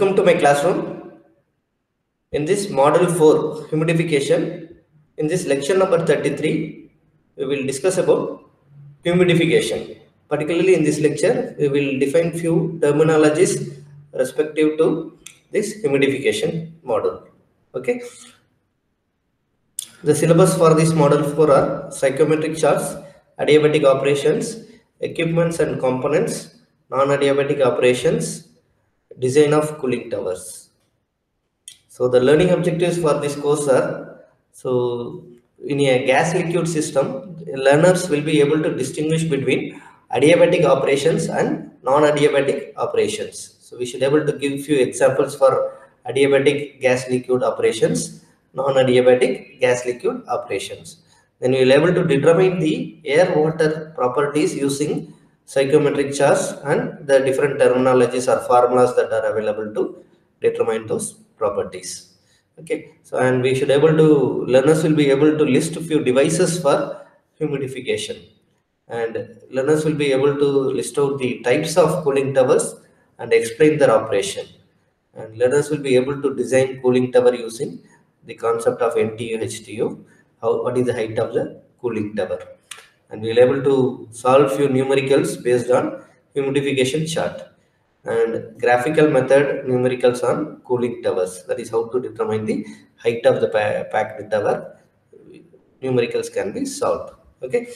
Welcome to my classroom. In this model 4 humidification, in this lecture number 33, we will discuss about humidification. Particularly in this lecture, we will define few terminologies respective to this humidification model. Okay. The syllabus for this model 4 are psychrometric charts, adiabatic operations, equipments and components, non-adiabatic operations, design of cooling towers. So the learning objectives for this course are, so in a gas liquid system, learners will be able to distinguish between adiabatic operations and non-adiabatic operations. So we should be able to give few examples for adiabatic gas liquid operations, non-adiabatic gas liquid operations. Then we will be able to determine the air water properties using psychrometric charts and the different terminologies or formulas that are available to determine those properties. Okay, so and we should able to learners will be able to list a few devices for humidification. And learners will be able to list out the types of cooling towers and explain their operation. And learners will be able to design cooling tower using the concept of NTU HTU how what is the height of the cooling tower and we'll able to solve few numericals based on humidification chart. And graphical method numericals on cooling towers. That is how to determine the height of the packed tower. Numericals can be solved. Okay?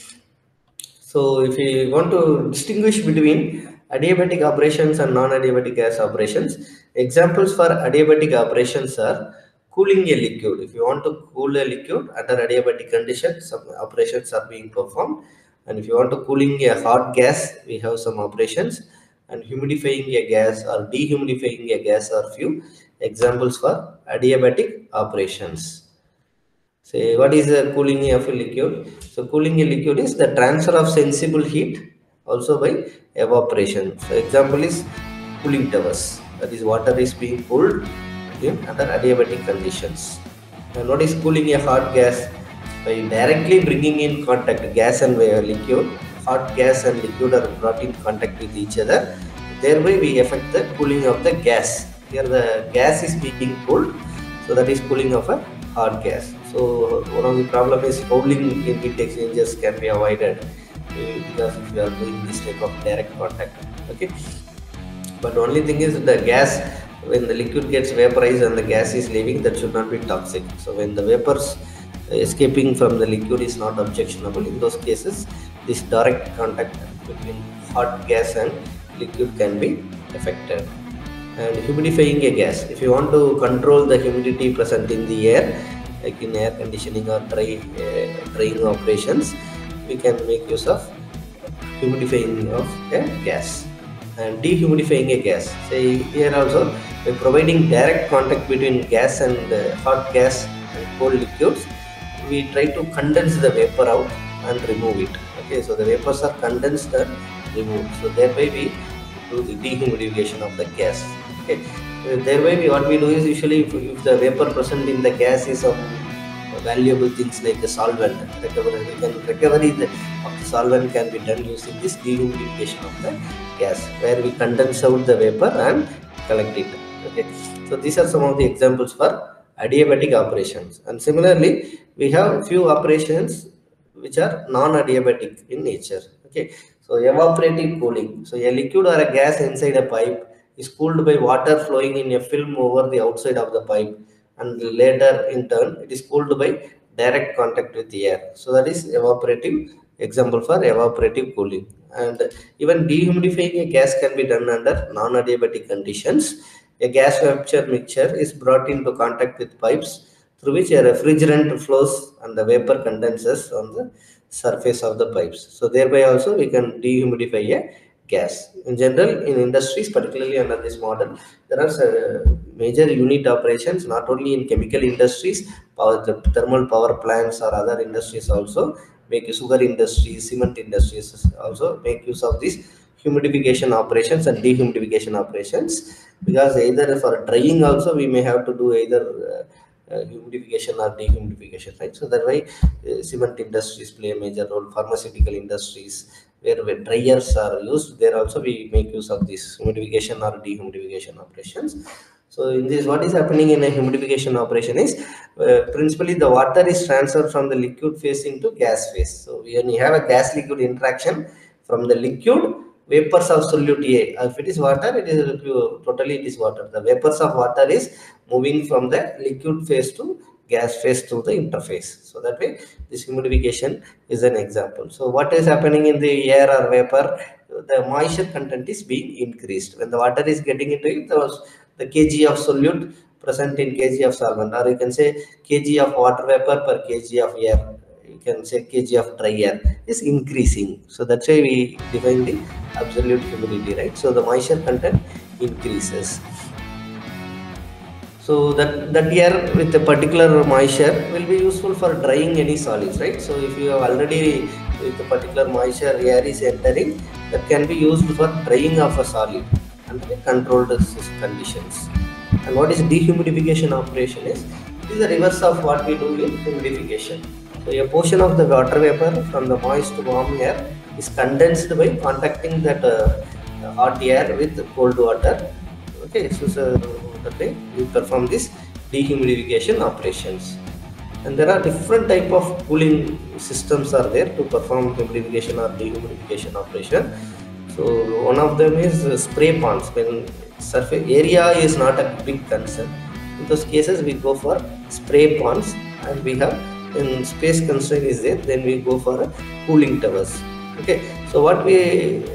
So if we want to distinguish between adiabatic operations and non-adiabatic gas operations examples for adiabatic operations are cooling a liquid. If you want to cool a liquid under adiabatic condition, some operations are being performed. And if you want to cooling a hot gas, we have some operations. And humidifying a gas or dehumidifying a gas are few examples for adiabatic operations. Say, what is the cooling of a liquid? So, cooling a liquid is the transfer of sensible heat also by evaporation. So, example is cooling towers. That is, water is being cooled in under adiabatic conditions. What is cooling a hot gas? By directly bringing in contact gas and liquid, hot gas and liquid are brought in contact with each other. Thereby we affect the cooling of the gas. Here the gas is being cooled, so that is cooling of a hot gas. So one of the problem is fouling in heat exchangers can be avoided uh, because if you are doing this type of direct contact. Okay, but only thing is the gas when the liquid gets vaporized and the gas is leaving that should not be toxic. So when the vapors escaping from the liquid is not objectionable in those cases this direct contact between hot gas and liquid can be affected and humidifying a gas if you want to control the humidity present in the air like in air conditioning or dry uh, drying operations we can make use of humidifying of a gas and dehumidifying a gas. Say here also by providing direct contact between gas and uh, hot gas and cold liquids. We try to condense the vapor out and remove it. Okay so the vapors are condensed and removed. So thereby we do the dehumidification of the gas. Okay so thereby we, what we do is usually if, if the vapor present in the gas is of valuable things like the solvent. Recovery recovery of the solvent can be done using this dehumidification of the gas where we condense out the vapor and collect it. Okay. So these are some of the examples for adiabatic operations. And similarly we have few operations which are non-adiabatic in nature. Okay. So evaporative cooling. So a liquid or a gas inside a pipe is cooled by water flowing in a film over the outside of the pipe and later in turn it is cooled by direct contact with the air. So that is evaporative example for evaporative cooling. And even dehumidifying a gas can be done under non-adiabatic conditions. A gas vapor mixture is brought into contact with pipes through which a refrigerant flows and the vapor condenses on the surface of the pipes. So thereby also we can dehumidify a gas. In general, in industries, particularly under this model, there are major unit operations, not only in chemical industries, power, the thermal power plants or other industries also make sugar industries, cement industries also make use of these humidification operations and dehumidification operations because either for drying also we may have to do either uh, uh, humidification or dehumidification right so that way uh, cement industries play a major role pharmaceutical industries where, dryers are used, there also we make use of this humidification or dehumidification operations. So in this, what is happening in a humidification operation is uh, principally the water is transferred from the liquid phase into gas phase. So when you have a gas liquid interaction from the liquid vapors of solute A. If it is water, it is totally it is water. The vapors of water is moving from the liquid phase to gas phase through the interface. So that way this humidification is an example. So what is happening in the air or vapor? The moisture content is being increased. When the water is getting into it, the, the kg of solute present in kg of solvent or you can say kg of water vapor per kg of air you can say kg of dry air is increasing so that's why we define the absolute humidity right so the moisture content increases so that that air with a particular moisture will be useful for drying any solids right? So if you have already with a particular moisture air is entering that can be used for drying of a solid under controlled conditions. And what is dehumidification operation is is the reverse of what we do in humidification. So a portion of the water vapor from the moist warm air is condensed by contacting that uh, hot air with cold water. Okay so, so we perform this dehumidification operations. And there are different type of cooling systems are there to perform humidification or dehumidification operation. So one of them is uh, spray ponds. When surface area is not a big concern in those cases we go for spray ponds and we have in space constraint is there then we go for cooling towers. Okay so what we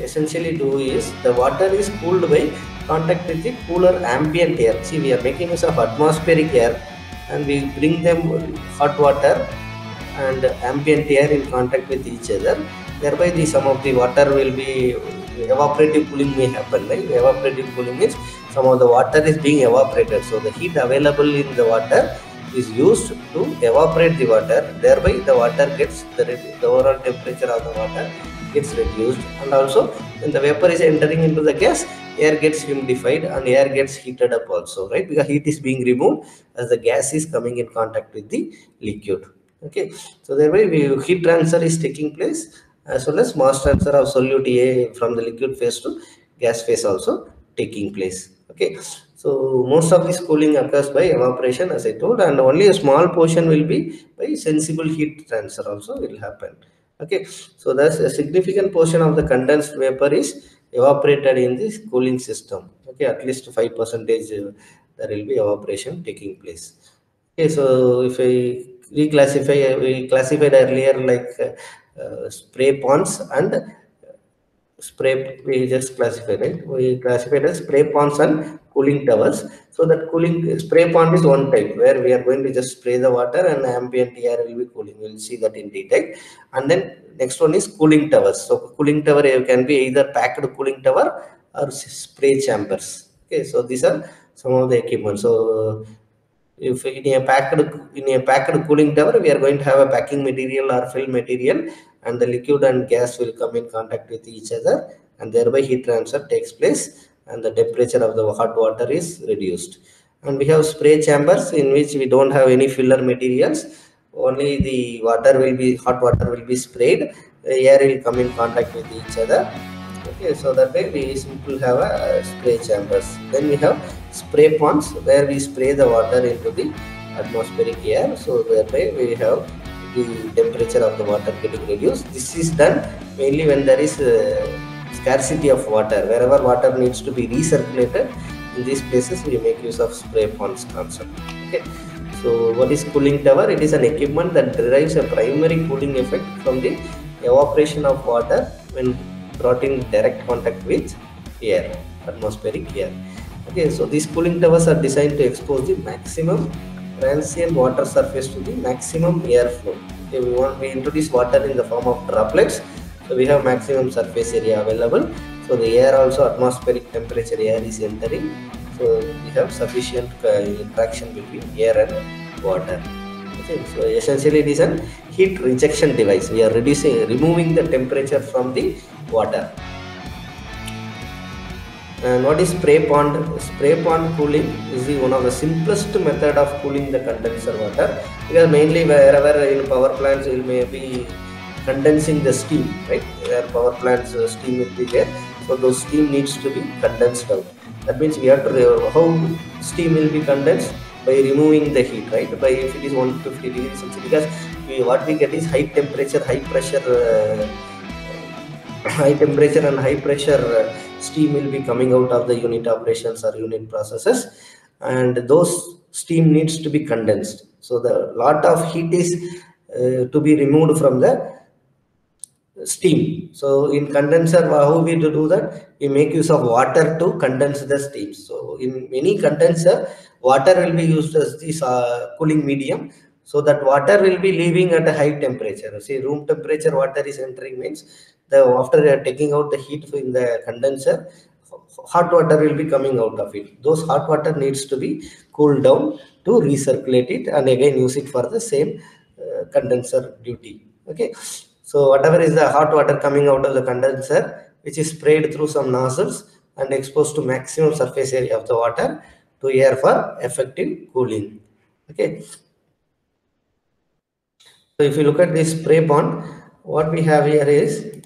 essentially do is the water is cooled by contact with the cooler ambient air. See we are making use of atmospheric air and we bring them hot water and ambient air in contact with each other. Thereby the some of the water will be evaporative cooling may happen right? Evaporative cooling means some of the water is being evaporated. So the heat available in the water is used to evaporate the water. Thereby the water gets the, the overall temperature of the water gets reduced. And also when the vapor is entering into the gas air gets humidified and air gets heated up also right? Because heat is being removed as the gas is coming in contact with the liquid okay? So thereby we, heat transfer is taking place as well as mass transfer of solute A from the liquid phase to gas phase also taking place okay? So most of this cooling occurs by evaporation as I told and only a small portion will be by sensible heat transfer also will happen okay so that's a significant portion of the condensed vapor is evaporated in this cooling system. Okay at least 5 percentage uh, there will be evaporation taking place. Okay so if I reclassify we classified earlier like uh, uh, spray ponds and spray we just classified right? We classified as spray ponds and cooling towers. So that cooling spray pond is one type where we are going to just spray the water and ambient air will be cooling. We'll see that in detail. And then next one is cooling towers. So cooling tower can be either packed cooling tower or spray chambers. Okay so these are some of the equipment. So if in a packed in a packed cooling tower we are going to have a packing material or fill material and the liquid and gas will come in contact with each other and thereby heat transfer takes place and the temperature of the hot water is reduced. And we have spray chambers in which we don't have any filler materials. Only the water will be hot water will be sprayed. The air will come in contact with each other. Okay so that way we simply have a spray chambers. Then we have spray ponds where we spray the water into the atmospheric air. So thereby we have the temperature of the water getting reduced. This is done mainly when there is uh, scarcity of water. Wherever water needs to be recirculated in these places we make use of spray ponds concept. Okay. So what is cooling tower? It is an equipment that derives a primary cooling effect from the evaporation of water when brought in direct contact with air atmospheric air. Okay so these cooling towers are designed to expose the maximum transient water surface to the maximum airflow. Okay we want we introduce water in the form of droplets so we have maximum surface area available. So the air also atmospheric temperature air is entering. So we have sufficient uh, interaction between air and water. Okay so essentially it is an heat rejection device. We are reducing removing the temperature from the water. And what is spray pond? Spray pond cooling is the one of the simplest method of cooling the condenser water. Because mainly wherever in power plants you may be condensing the steam, right? Where power plants uh, steam will be there. So those steam needs to be condensed out. That means we have to how steam will be condensed by removing the heat, right? By if it is 150 degrees Celsius, because we, what we get is high temperature, high pressure, uh, high temperature and high pressure uh, steam will be coming out of the unit operations or unit processes, and those steam needs to be condensed. So the lot of heat is uh, to be removed from the steam. So in condenser, how we do that? We make use of water to condense the steam. So in any condenser, water will be used as this uh, cooling medium. So that water will be leaving at a high temperature. See, room temperature water is entering means the after taking out the heat in the condenser, hot water will be coming out of it. Those hot water needs to be cooled down to recirculate it and again use it for the same uh, condenser duty. Okay. So whatever is the hot water coming out of the condenser, which is sprayed through some nozzles and exposed to maximum surface area of the water to air for effective cooling. Okay. So if you look at this spray pond, what we have here is,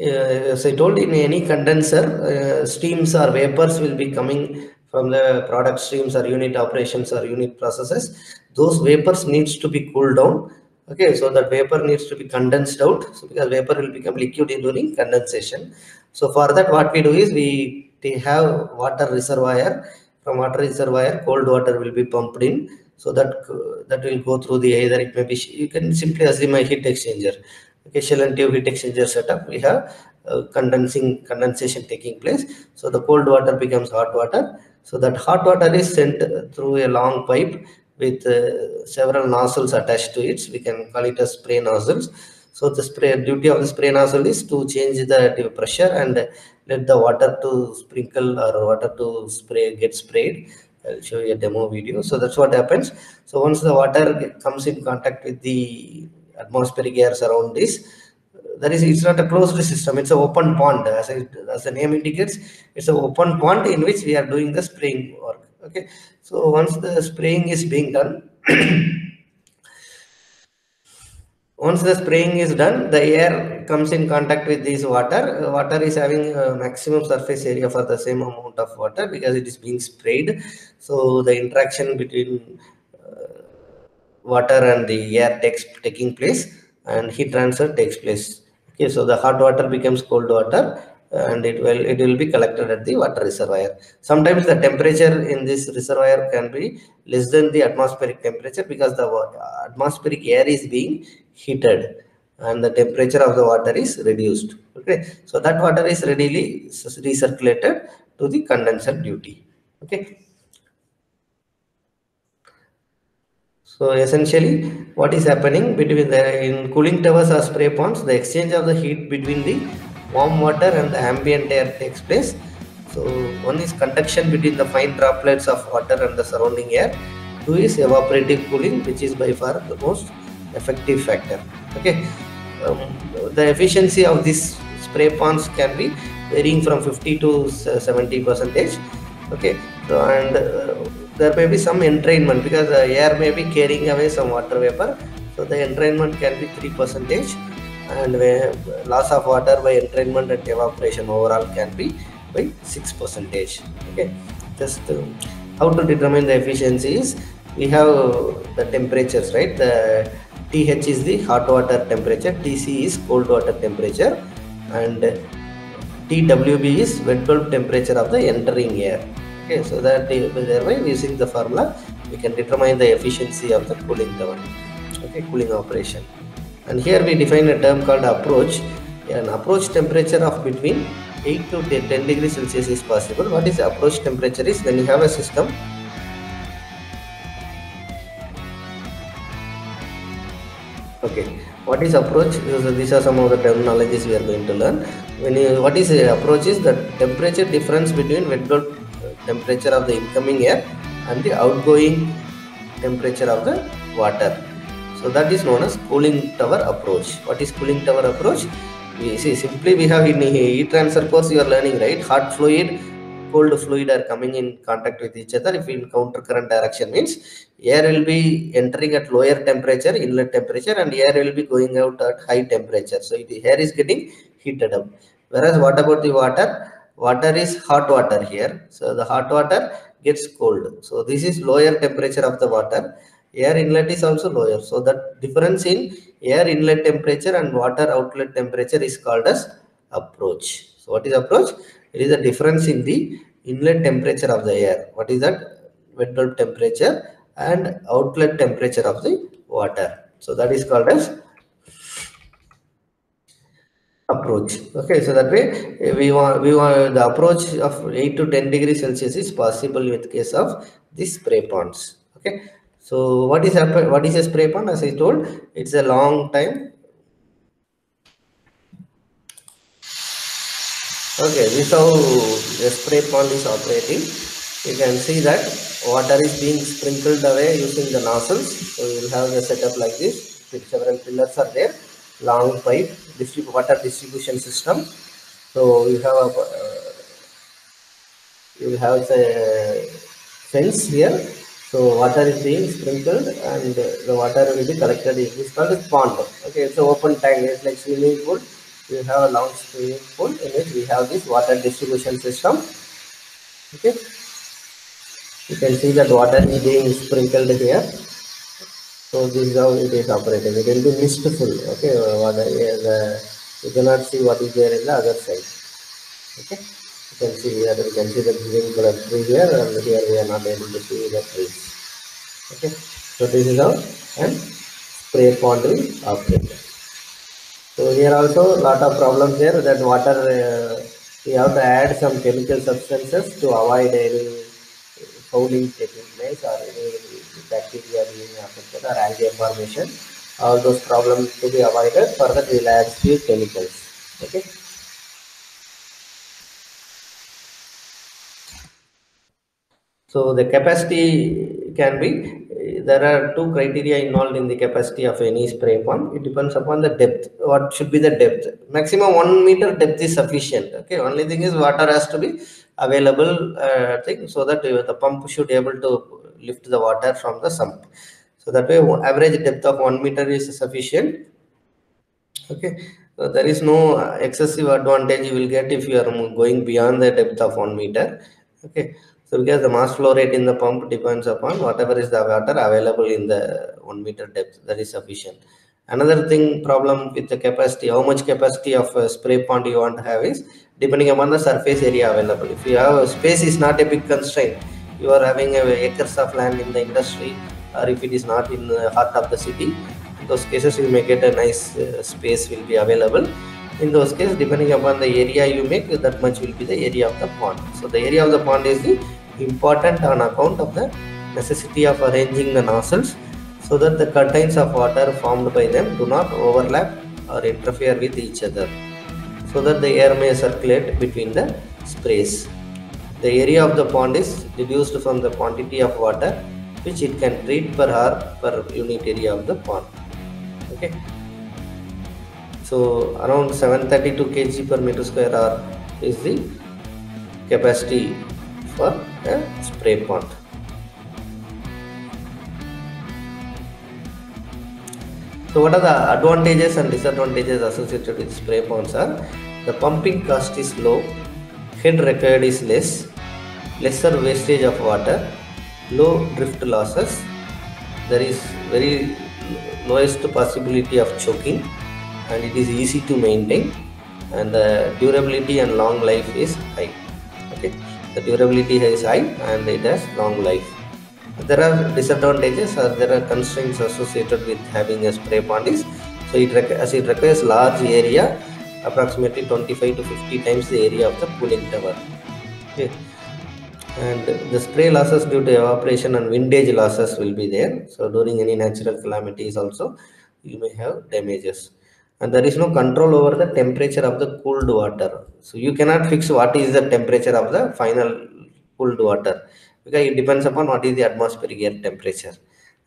uh, as I told in any condenser, uh, steams or vapors will be coming from the product streams or unit operations or unit processes. Those vapors needs to be cooled down okay so that vapor needs to be condensed out. So because vapor will become liquid during condensation. So for that what we do is we, have water reservoir. From water reservoir cold water will be pumped in. So that that will go through the either it may be you can simply assume a heat exchanger. Okay shell and tube heat exchanger setup we have uh, condensing condensation taking place. So the cold water becomes hot water. So that hot water is sent through a long pipe with uh, several nozzles attached to it. We can call it as spray nozzles. So the spray duty of the spray nozzle is to change the pressure and let the water to sprinkle or water to spray get sprayed. I'll show you a demo video. So that's what happens. So once the water comes in contact with the atmospheric air around this, that is it's not a closed system it's an open pond as, I, as the name indicates it's an open pond in which we are doing the spraying work okay. So once the spraying is being done once the spraying is done the air comes in contact with this water. Water is having maximum surface area for the same amount of water because it is being sprayed. So the interaction between uh, water and the air takes taking place and heat transfer takes place. Okay. So the hot water becomes cold water and it will it will be collected at the water reservoir. Sometimes the temperature in this reservoir can be less than the atmospheric temperature because the atmospheric air is being heated and the temperature of the water is reduced. Okay? So that water is readily recirculated to the condenser duty. Okay? So essentially, what is happening between the in cooling towers or spray ponds, the exchange of the heat between the warm water and the ambient air takes place. So one is conduction between the fine droplets of water and the surrounding air. Two is evaporative cooling, which is by far the most effective factor. Okay, um, the efficiency of these spray ponds can be varying from 50 to 70 percentage. Okay, so and uh, there may be some entrainment because the air may be carrying away some water vapor. So the entrainment can be 3 percentage and loss of water by entrainment and evaporation overall can be by 6 percentage. Okay, just uh, how to determine the efficiency is we have the temperatures, right? The TH is the hot water temperature, TC is cold water temperature and TWB is wet bulb temperature of the entering air okay so that thereby using the formula we can determine the efficiency of the cooling tower okay cooling operation and here we define a term called approach. An approach temperature of between 8 to 10 degrees celsius is possible. What is approach temperature is when you have a system okay what is approach? These are some of the terminologies we are going to learn. When you what is approach is the temperature difference between wet bulb uh, temperature of the incoming air and the outgoing temperature of the water. So that is known as cooling tower approach. What is cooling tower approach? We see simply we have in heat transfer course you are learning right? Hot fluid cold fluid are coming in contact with each other. If in counter current direction means air will be entering at lower temperature inlet temperature and air will be going out at high temperature. So the air is getting heated up. Whereas what about the water? Water is hot water here. So the hot water gets cold. So this is lower temperature of the water air inlet is also lower. So that difference in air inlet temperature and water outlet temperature is called as approach. So what is approach? It is the difference in the inlet temperature of the air. What is that? Wet bulb temperature and outlet temperature of the water. So that is called as approach. Okay so that way we want we want the approach of 8 to 10 degrees celsius is possible with case of the spray ponds. Okay so what is what is a spray pond as i told it's a long time. Okay this is how the spray pond is operating. You can see that water is being sprinkled away using the nozzles. So you will have the setup like this several pillars are there. Long pipe distrib water distribution system. So you have a uh, you will have a fence here so water is being sprinkled and the water will be collected it is called pond. Okay it's an open tank. It's like swimming pool. We have a long swimming pool in which we have this water distribution system. Okay. You can see that water is being sprinkled here. So this is how it is operating. It will be mistful okay water you cannot see what is there in the other side. Okay can see here you can see the green color tree here and here we are not able to see the trees okay so this is how and spray pond will operate so here also lot of problems there that water uh, we have to add some chemical substances to avoid any fouling taking place or any bacteria being affected or algae formation all those problems to be avoided further we will add few chemicals okay so the capacity can be there are two criteria involved in the capacity of any spray pond it depends upon the depth what should be the depth. Maximum one meter depth is sufficient okay? Only thing is water has to be available uh, thing so that the pump should be able to lift the water from the sump. So that way average depth of one meter is sufficient okay? So there is no excessive advantage you will get if you are going beyond the depth of one meter okay so because the mass flow rate in the pump depends upon whatever is the water available in the one meter depth that is sufficient. Another thing problem with the capacity how much capacity of a spray pond you want to have is depending upon the surface area available. If you have space is not a big constraint. You are having acres of land in the industry or if it is not in the heart of the city in those cases you may get a nice uh, space will be available. In those cases depending upon the area you make that much will be the area of the pond. So the area of the pond is the important on account of the necessity of arranging the nozzles so that the curtains of water formed by them do not overlap or interfere with each other so that the air may circulate between the sprays. The area of the pond is reduced from the quantity of water which it can treat per hour per unit area of the pond. Okay. So around 732 kg per meter square hour is the capacity for spray pond. So what are the advantages and disadvantages associated with spray ponds are the pumping cost is low head required is less lesser wastage of water low drift losses there is very lowest possibility of choking and it is easy to maintain and the durability and long life is high the durability is high and it has long life. There are disadvantages or there are constraints associated with having a spray pond is so it as it requires large area approximately 25 to 50 times the area of the cooling tower. Okay. And the spray losses due to evaporation and windage losses will be there. So during any natural calamities also you may have damages. And there is no control over the temperature of the cooled water so you cannot fix what is the temperature of the final cooled water because it depends upon what is the atmospheric air temperature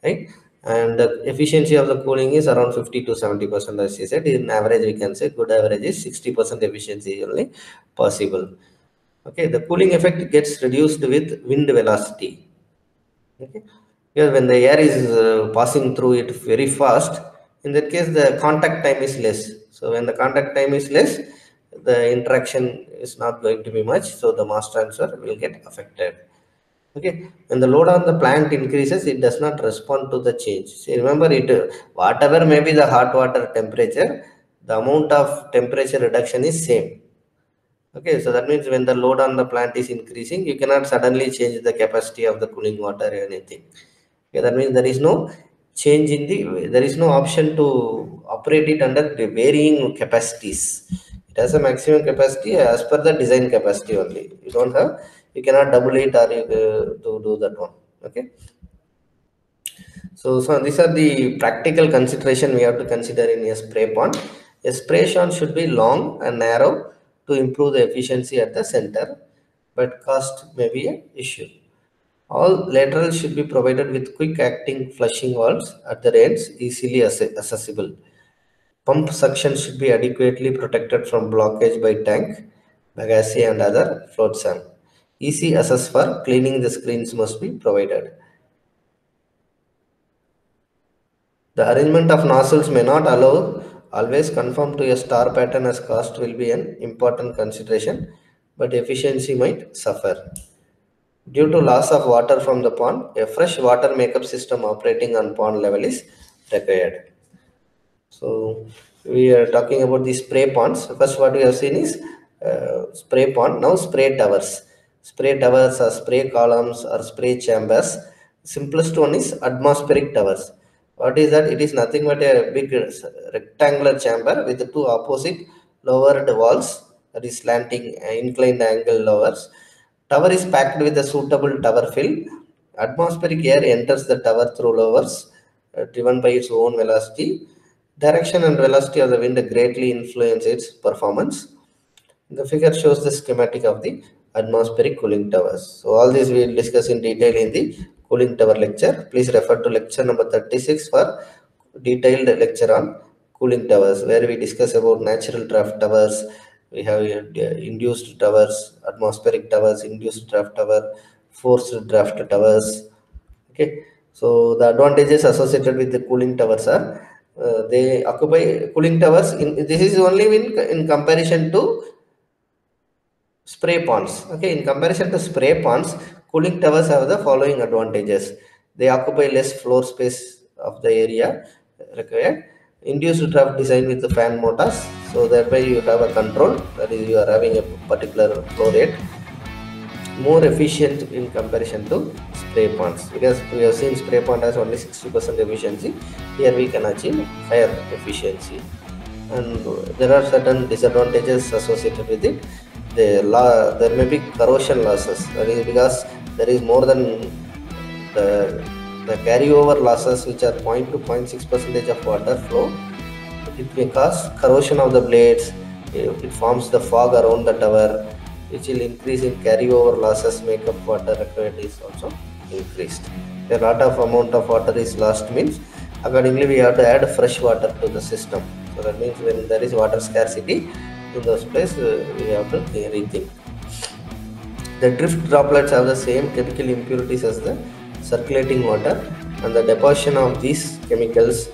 right and the efficiency of the cooling is around 50 to 70 percent as you said in average we can say good average is 60 percent efficiency only possible Okay, the cooling effect gets reduced with wind velocity. Okay, because when the air is uh, passing through it very fast, in that case the contact time is less. So when the contact time is less, the interaction is not going to be much, so the mass transfer will get affected. Okay, when the load on the plant increases, it does not respond to the change. See, remember it, whatever may be the hot water temperature, the amount of temperature reduction is same. Okay, so that means when the load on the plant is increasing, you cannot suddenly change the capacity of the cooling water or anything. Okay, that means there is no change in the, there is no option to operate it under the varying capacities. Has a maximum capacity as per the design capacity only. You don't have you cannot double it or you, uh, to do that one okay? So so these are the practical consideration we have to consider in a spray pond. A spray pond should be long and narrow to improve the efficiency at the center but cost may be an issue. All laterals should be provided with quick acting flushing valves at the ends easily accessible pump suction should be adequately protected from blockage by tank bagasse and other flotsam Easy access for cleaning the screens must be provided. The arrangement of nozzles may not allow always conform to a star pattern as cost will be an important consideration, but efficiency might suffer. Due to loss of water from the pond, a fresh water makeup system operating on pond level is required. So we are talking about the spray ponds. First what we have seen is uh, spray pond, now spray towers spray towers or spray columns or spray chambers. Simplest one is atmospheric towers. What is that? It is nothing but a big rectangular chamber with two opposite louvered walls that is slanting uh, inclined angle louvers. Tower is packed with a suitable tower fill. Atmospheric air enters the tower through louvers uh, driven by its own velocity. Direction and velocity of the wind greatly influence its performance. The figure shows the schematic of the atmospheric cooling towers. So all this we will discuss in detail in the cooling tower lecture. Please refer to lecture number 36 for detailed lecture on cooling towers where we discuss about natural draft towers. We have uh, induced towers, atmospheric towers, induced draft tower, forced draft towers. Okay. So the advantages associated with the cooling towers are uh, they occupy cooling towers in this is only in in comparison to spray ponds. Okay in comparison to spray ponds cooling towers have the following advantages. They occupy less floor space of the area required. Induced draft design with the fan motors so thereby you have a control. That is you are having a particular flow rate more efficient in comparison to spray ponds because we have seen spray pond has only 60% efficiency here we can achieve higher efficiency and there are certain disadvantages associated with it the there may be corrosion losses. That is because there is more than the, the carryover losses, which are 0. to 0.6 percentage of water flow. It may cause corrosion of the blades. It forms the fog around the tower, which will increase in carryover losses. Makeup water required is also increased. A lot of amount of water is lost means accordingly we have to add fresh water to the system. So that means when there is water scarcity, in those places uh, we have to rethink. The drift droplets have the same chemical impurities as the circulating water and the deposition of these chemicals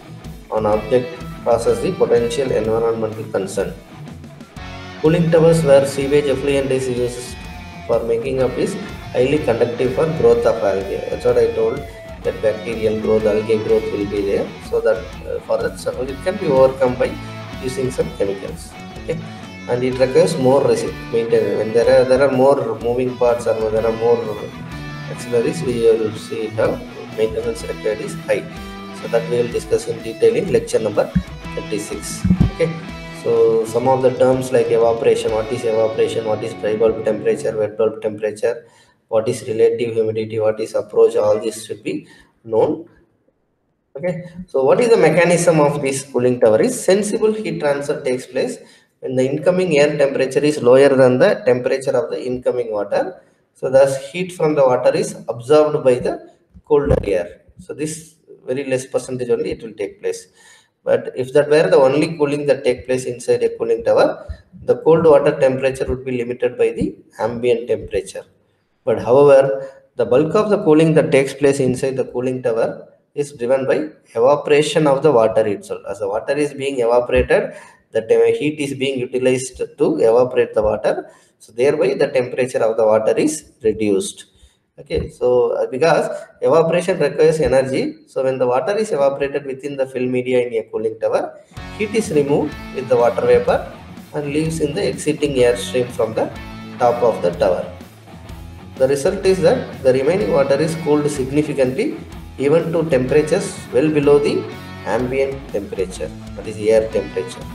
on object causes the potential environmental concern. Cooling towers where sewage effluent is used for making up is highly conductive for growth of algae. That's what I told that bacterial growth, algae growth will be there. So that uh, for that so it can be overcome by using some chemicals. Okay and it requires more maintenance when there are there are more moving parts or there are more auxiliaries we will see how maintenance required is high so that we will discuss in detail in lecture number 36 okay so some of the terms like evaporation what is evaporation what is dry bulb temperature wet bulb temperature what is relative humidity what is approach all this should be known. Okay? So what is the mechanism of this cooling tower is sensible heat transfer takes place when the incoming air temperature is lower than the temperature of the incoming water. So thus heat from the water is absorbed by the colder air. So this very less percentage only it will take place But if that were the only cooling that take place inside a cooling tower, the cold water temperature would be limited by the ambient temperature. But however, the bulk of the cooling that takes place inside the cooling tower is driven by evaporation of the water itself. As the water is being evaporated, the heat is being utilized to evaporate the water. So thereby the temperature of the water is reduced okay so uh, because evaporation requires energy so when the water is evaporated within the film media in a cooling tower heat is removed with the water vapor and leaves in the exiting air stream from the top of the tower. The result is that the remaining water is cooled significantly even to temperatures well below the ambient temperature that is air temperature.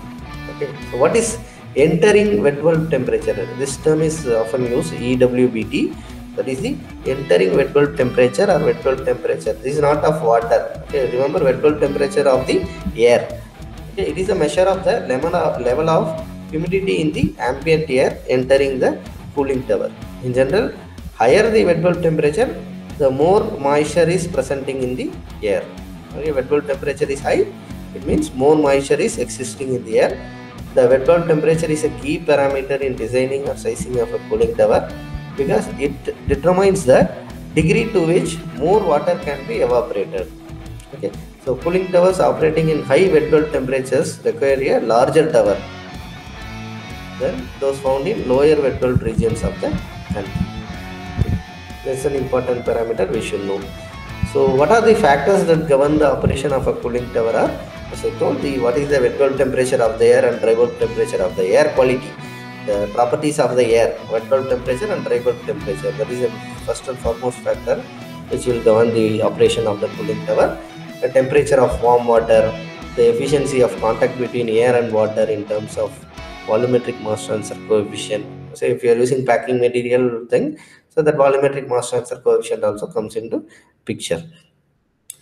Okay so what is entering wet bulb temperature? This term is often used ewbt that is the entering wet bulb temperature or wet bulb temperature. This is not of water. Okay remember wet bulb temperature of the air. Okay it is a measure of the level of humidity in the ambient air entering the cooling tower. In general higher the wet bulb temperature the more moisture is presenting in the air. Okay wet bulb temperature is high it means more moisture is existing in the air. The wet bulb temperature is a key parameter in designing or sizing of a cooling tower because it determines the degree to which more water can be evaporated. Okay. So cooling towers operating in high wet bulb temperatures require a larger tower than those found in lower wet bulb regions of the country. That's an important parameter we should know. So what are the factors that govern the operation of a cooling tower are as i told the what is the wet bulb temperature of the air and dry bulb temperature of the air quality the properties of the air, wet bulb temperature and dry bulb temperature. That is a first and foremost factor which will govern the operation of the cooling tower. The temperature of warm water, the efficiency of contact between air and water in terms of volumetric mass transfer coefficient. So if you are using packing material thing, so that volumetric mass transfer coefficient also comes into picture.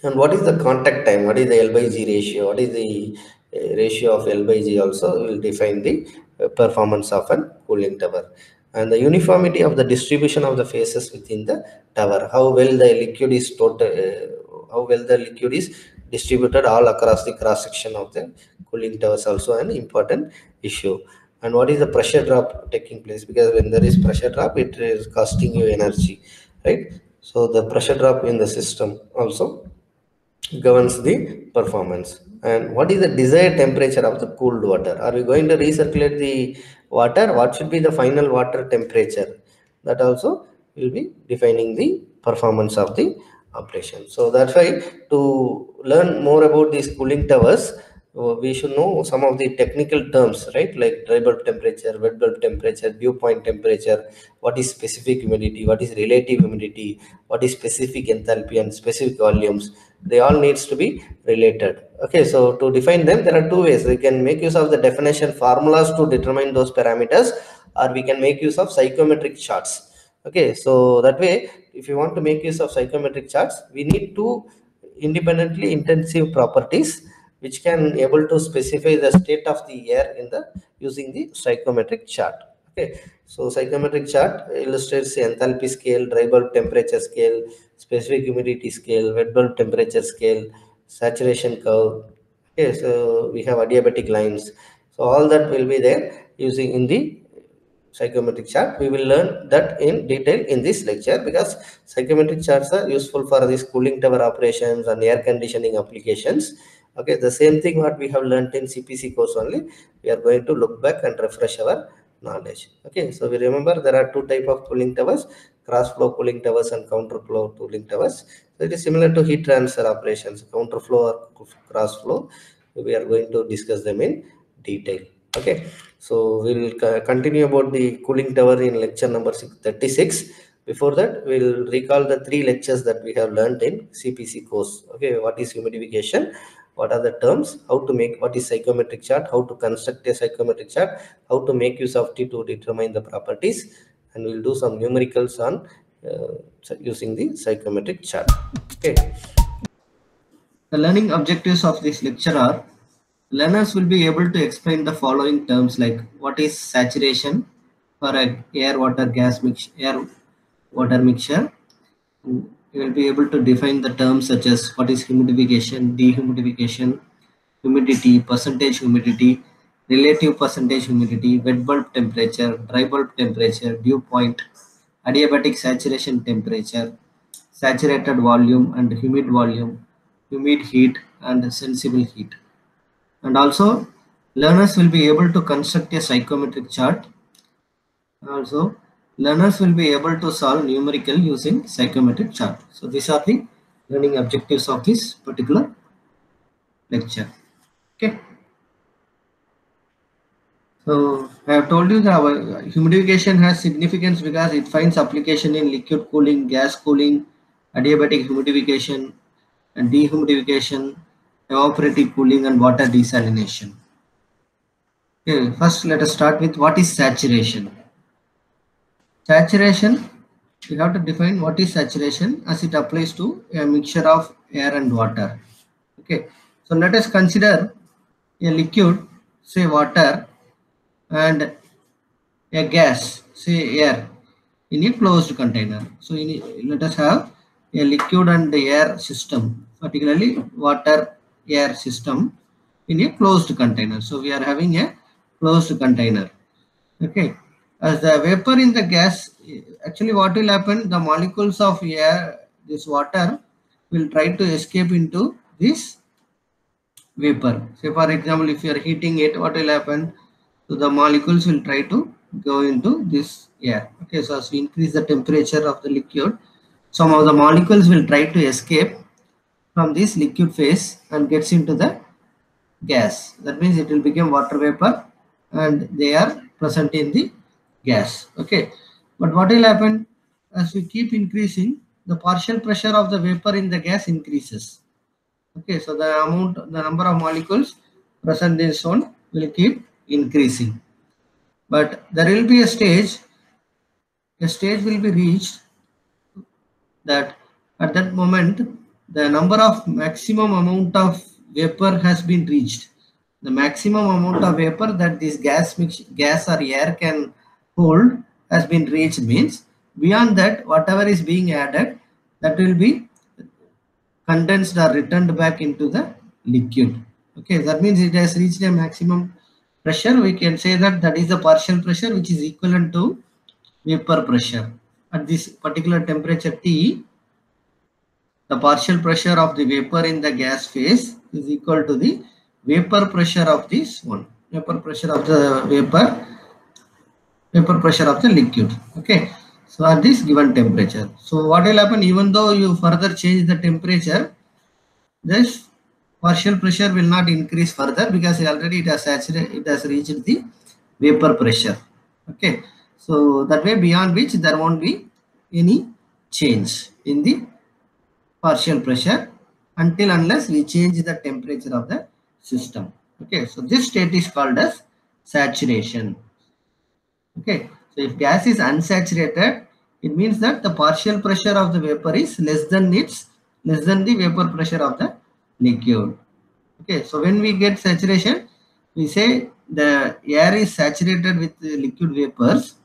And what is the contact time? What is the L by G ratio? What is the uh, ratio of L by G also will define the performance of an cooling tower. And the uniformity of the distribution of the phases within the tower. How well the liquid is total uh, how well the liquid is distributed all across the cross section of the cooling towers also an important issue. And what is the pressure drop taking place? Because when there is pressure drop it is costing you energy right? So the pressure drop in the system also governs the performance and what is the desired temperature of the cooled water? Are we going to recirculate the water? What should be the final water temperature? That also will be defining the performance of the operation. So that's why to learn more about these cooling towers we should know some of the technical terms right? Like dry bulb temperature wet bulb temperature dew point temperature what is specific humidity what is relative humidity what is specific enthalpy and specific volumes they all needs to be related. Okay so to define them there are two ways. We can make use of the definition formulas to determine those parameters or we can make use of psychrometric charts. Okay so that way if you want to make use of psychrometric charts we need two independently intensive properties which can able to specify the state of the air in the using the psychrometric chart. Okay so psychrometric chart illustrates the enthalpy scale dry bulb temperature scale specific humidity scale wet bulb temperature scale saturation curve. Okay so we have adiabatic lines. So all that will be there using in the psychrometric chart. We will learn that in detail in this lecture because psychrometric charts are useful for these cooling tower operations and air conditioning applications. Okay the same thing what we have learned in cpc course only. We are going to look back and refresh our knowledge. Okay so we remember there are two type of cooling towers cross flow cooling towers and counter flow cooling towers. So it is similar to heat transfer operations counter flow or cross flow. We are going to discuss them in detail. Okay so we'll continue about the cooling tower in lecture number 36 before that we'll recall the three lectures that we have learned in cpc course. Okay what is humidification what are the terms how to make what is psychrometric chart how to construct a psychrometric chart how to make use of t to determine the properties and we'll do some numericals on uh, using the psychrometric chart. Okay. The learning objectives of this lecture are learners will be able to explain the following terms like what is saturation for air water gas mix air water mixture you will be able to define the terms such as what is humidification, dehumidification, humidity, percentage humidity, relative percentage humidity, wet bulb temperature, dry bulb temperature, dew point, adiabatic saturation temperature, saturated volume and humid volume, humid heat and sensible heat. And also learners will be able to construct a psychrometric chart. Also learners will be able to solve numerical using psychrometric chart. So these are the learning objectives of this particular lecture. Okay. So I have told you that humidification has significance because it finds application in liquid cooling, gas cooling, adiabatic humidification, and dehumidification, evaporative cooling, and water desalination. Okay, first let us start with what is saturation. Saturation, we have to define what is saturation as it applies to a mixture of air and water. Okay, so let us consider a liquid, say water, and a gas, say air, in a closed container. So in, let us have a liquid and air system, particularly water air system in a closed container. So we are having a closed container. Okay. As the vapor in the gas, actually what will happen, the molecules of air, this water will try to escape into this vapor. Say for example, if you are heating it, what will happen? So the molecules will try to go into this air. Okay, so as we increase the temperature of the liquid, some of the molecules will try to escape from this liquid phase and gets into the gas. That means it will become water vapor and they are present in the gas. Okay, but what will happen as we keep increasing, the partial pressure of the vapor in the gas increases. Okay, so the amount, the number of molecules present in zone will keep increasing. But there will be a stage, a stage will be reached that at that moment the number of maximum amount of vapor has been reached. The maximum amount of vapor that this gas mix, gas or air can hold has been reached means beyond that whatever is being added that will be condensed or returned back into the liquid. Okay, that means it has reached a maximum pressure. We can say that that is the partial pressure which is equivalent to vapor pressure. At this particular temperature T, the partial pressure of the vapor in the gas phase is equal to the vapor pressure of this one. Vapor pressure of the vapor, vapor pressure of the liquid. Okay. So at this given temperature. So what will happen even though you further change the temperature, this partial pressure will not increase further because already it has saturated, it has reached the vapor pressure. Okay. So that way beyond which there won't be any change in the partial pressure until unless we change the temperature of the system. Okay. So this state is called as saturation. Okay. So if gas is unsaturated, it means that the partial pressure of the vapor is less than its less than the vapor pressure of the liquid. Okay, so when we get saturation, we say the air is saturated with liquid vapors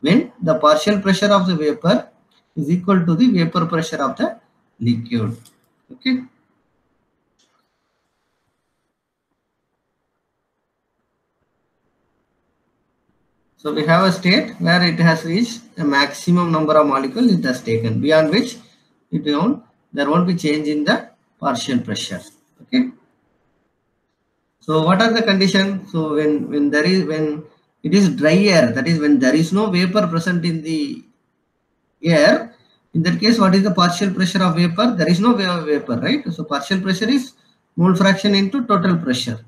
when the partial pressure of the vapor is equal to the vapor pressure of the liquid. Okay. So we have a state where it has reached a maximum number of molecules it has taken, beyond which it won't, there won't be change in the partial pressure. Okay. So what are the conditions? So when, when there is, when it is dry air, that is when there is no vapor present in the air, in that case, what is the partial pressure of vapor? There is no vapor, right? So partial pressure is mole fraction into total pressure.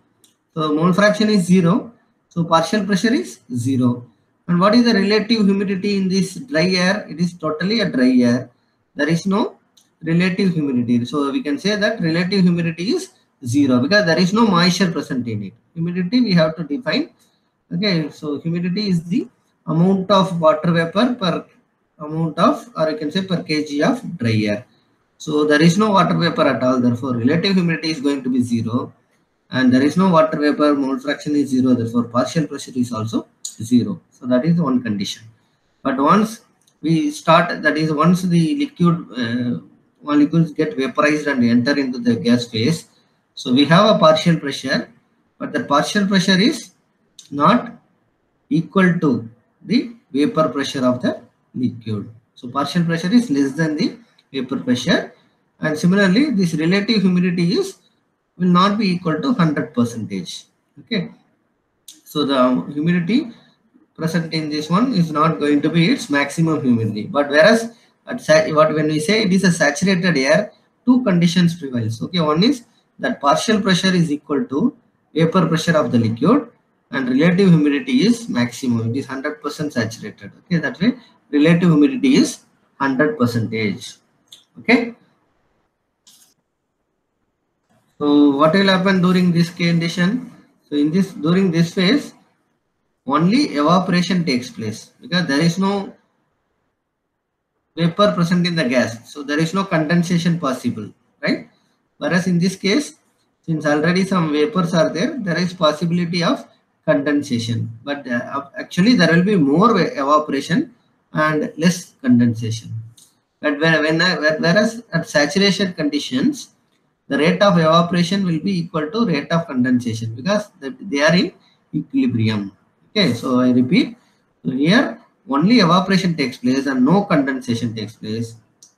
So mole fraction is zero. So partial pressure is zero. And what is the relative humidity in this dry air? It is totally a dry air. There is no relative humidity. So we can say that relative humidity is zero because there is no moisture present in it. Humidity we have to define. Okay, so humidity is the amount of water vapor per amount of or you can say per kg of dry air. So there is no water vapor at all. Therefore, relative humidity is going to be zero and there is no water vapor mole fraction is zero therefore partial pressure is also zero. So that is one condition. But once we start that is once the liquid uh, molecules get vaporized and enter into the gas phase So we have a partial pressure, but the partial pressure is not equal to the vapor pressure of the liquid. So partial pressure is less than the vapor pressure. And similarly this relative humidity is will not be equal to 100 percentage. Okay. So the humidity present in this one is not going to be its maximum humidity. But whereas at what when we say it is a saturated air, two conditions prevails. Okay, one is that partial pressure is equal to vapor pressure of the liquid and relative humidity is maximum. It is 100% saturated. Okay, that way relative humidity is 100 percentage. Okay. So what will happen during this condition? So in this during this phase, only evaporation takes place because there is no vapor present in the gas. So there is no condensation possible, right? Whereas in this case, since already some vapors are there, there is possibility of condensation. But uh, actually there will be more evaporation and less condensation. But whereas at saturation conditions, the rate of evaporation will be equal to rate of condensation because they are in equilibrium. Okay, so I repeat, here only evaporation takes place and no condensation takes place.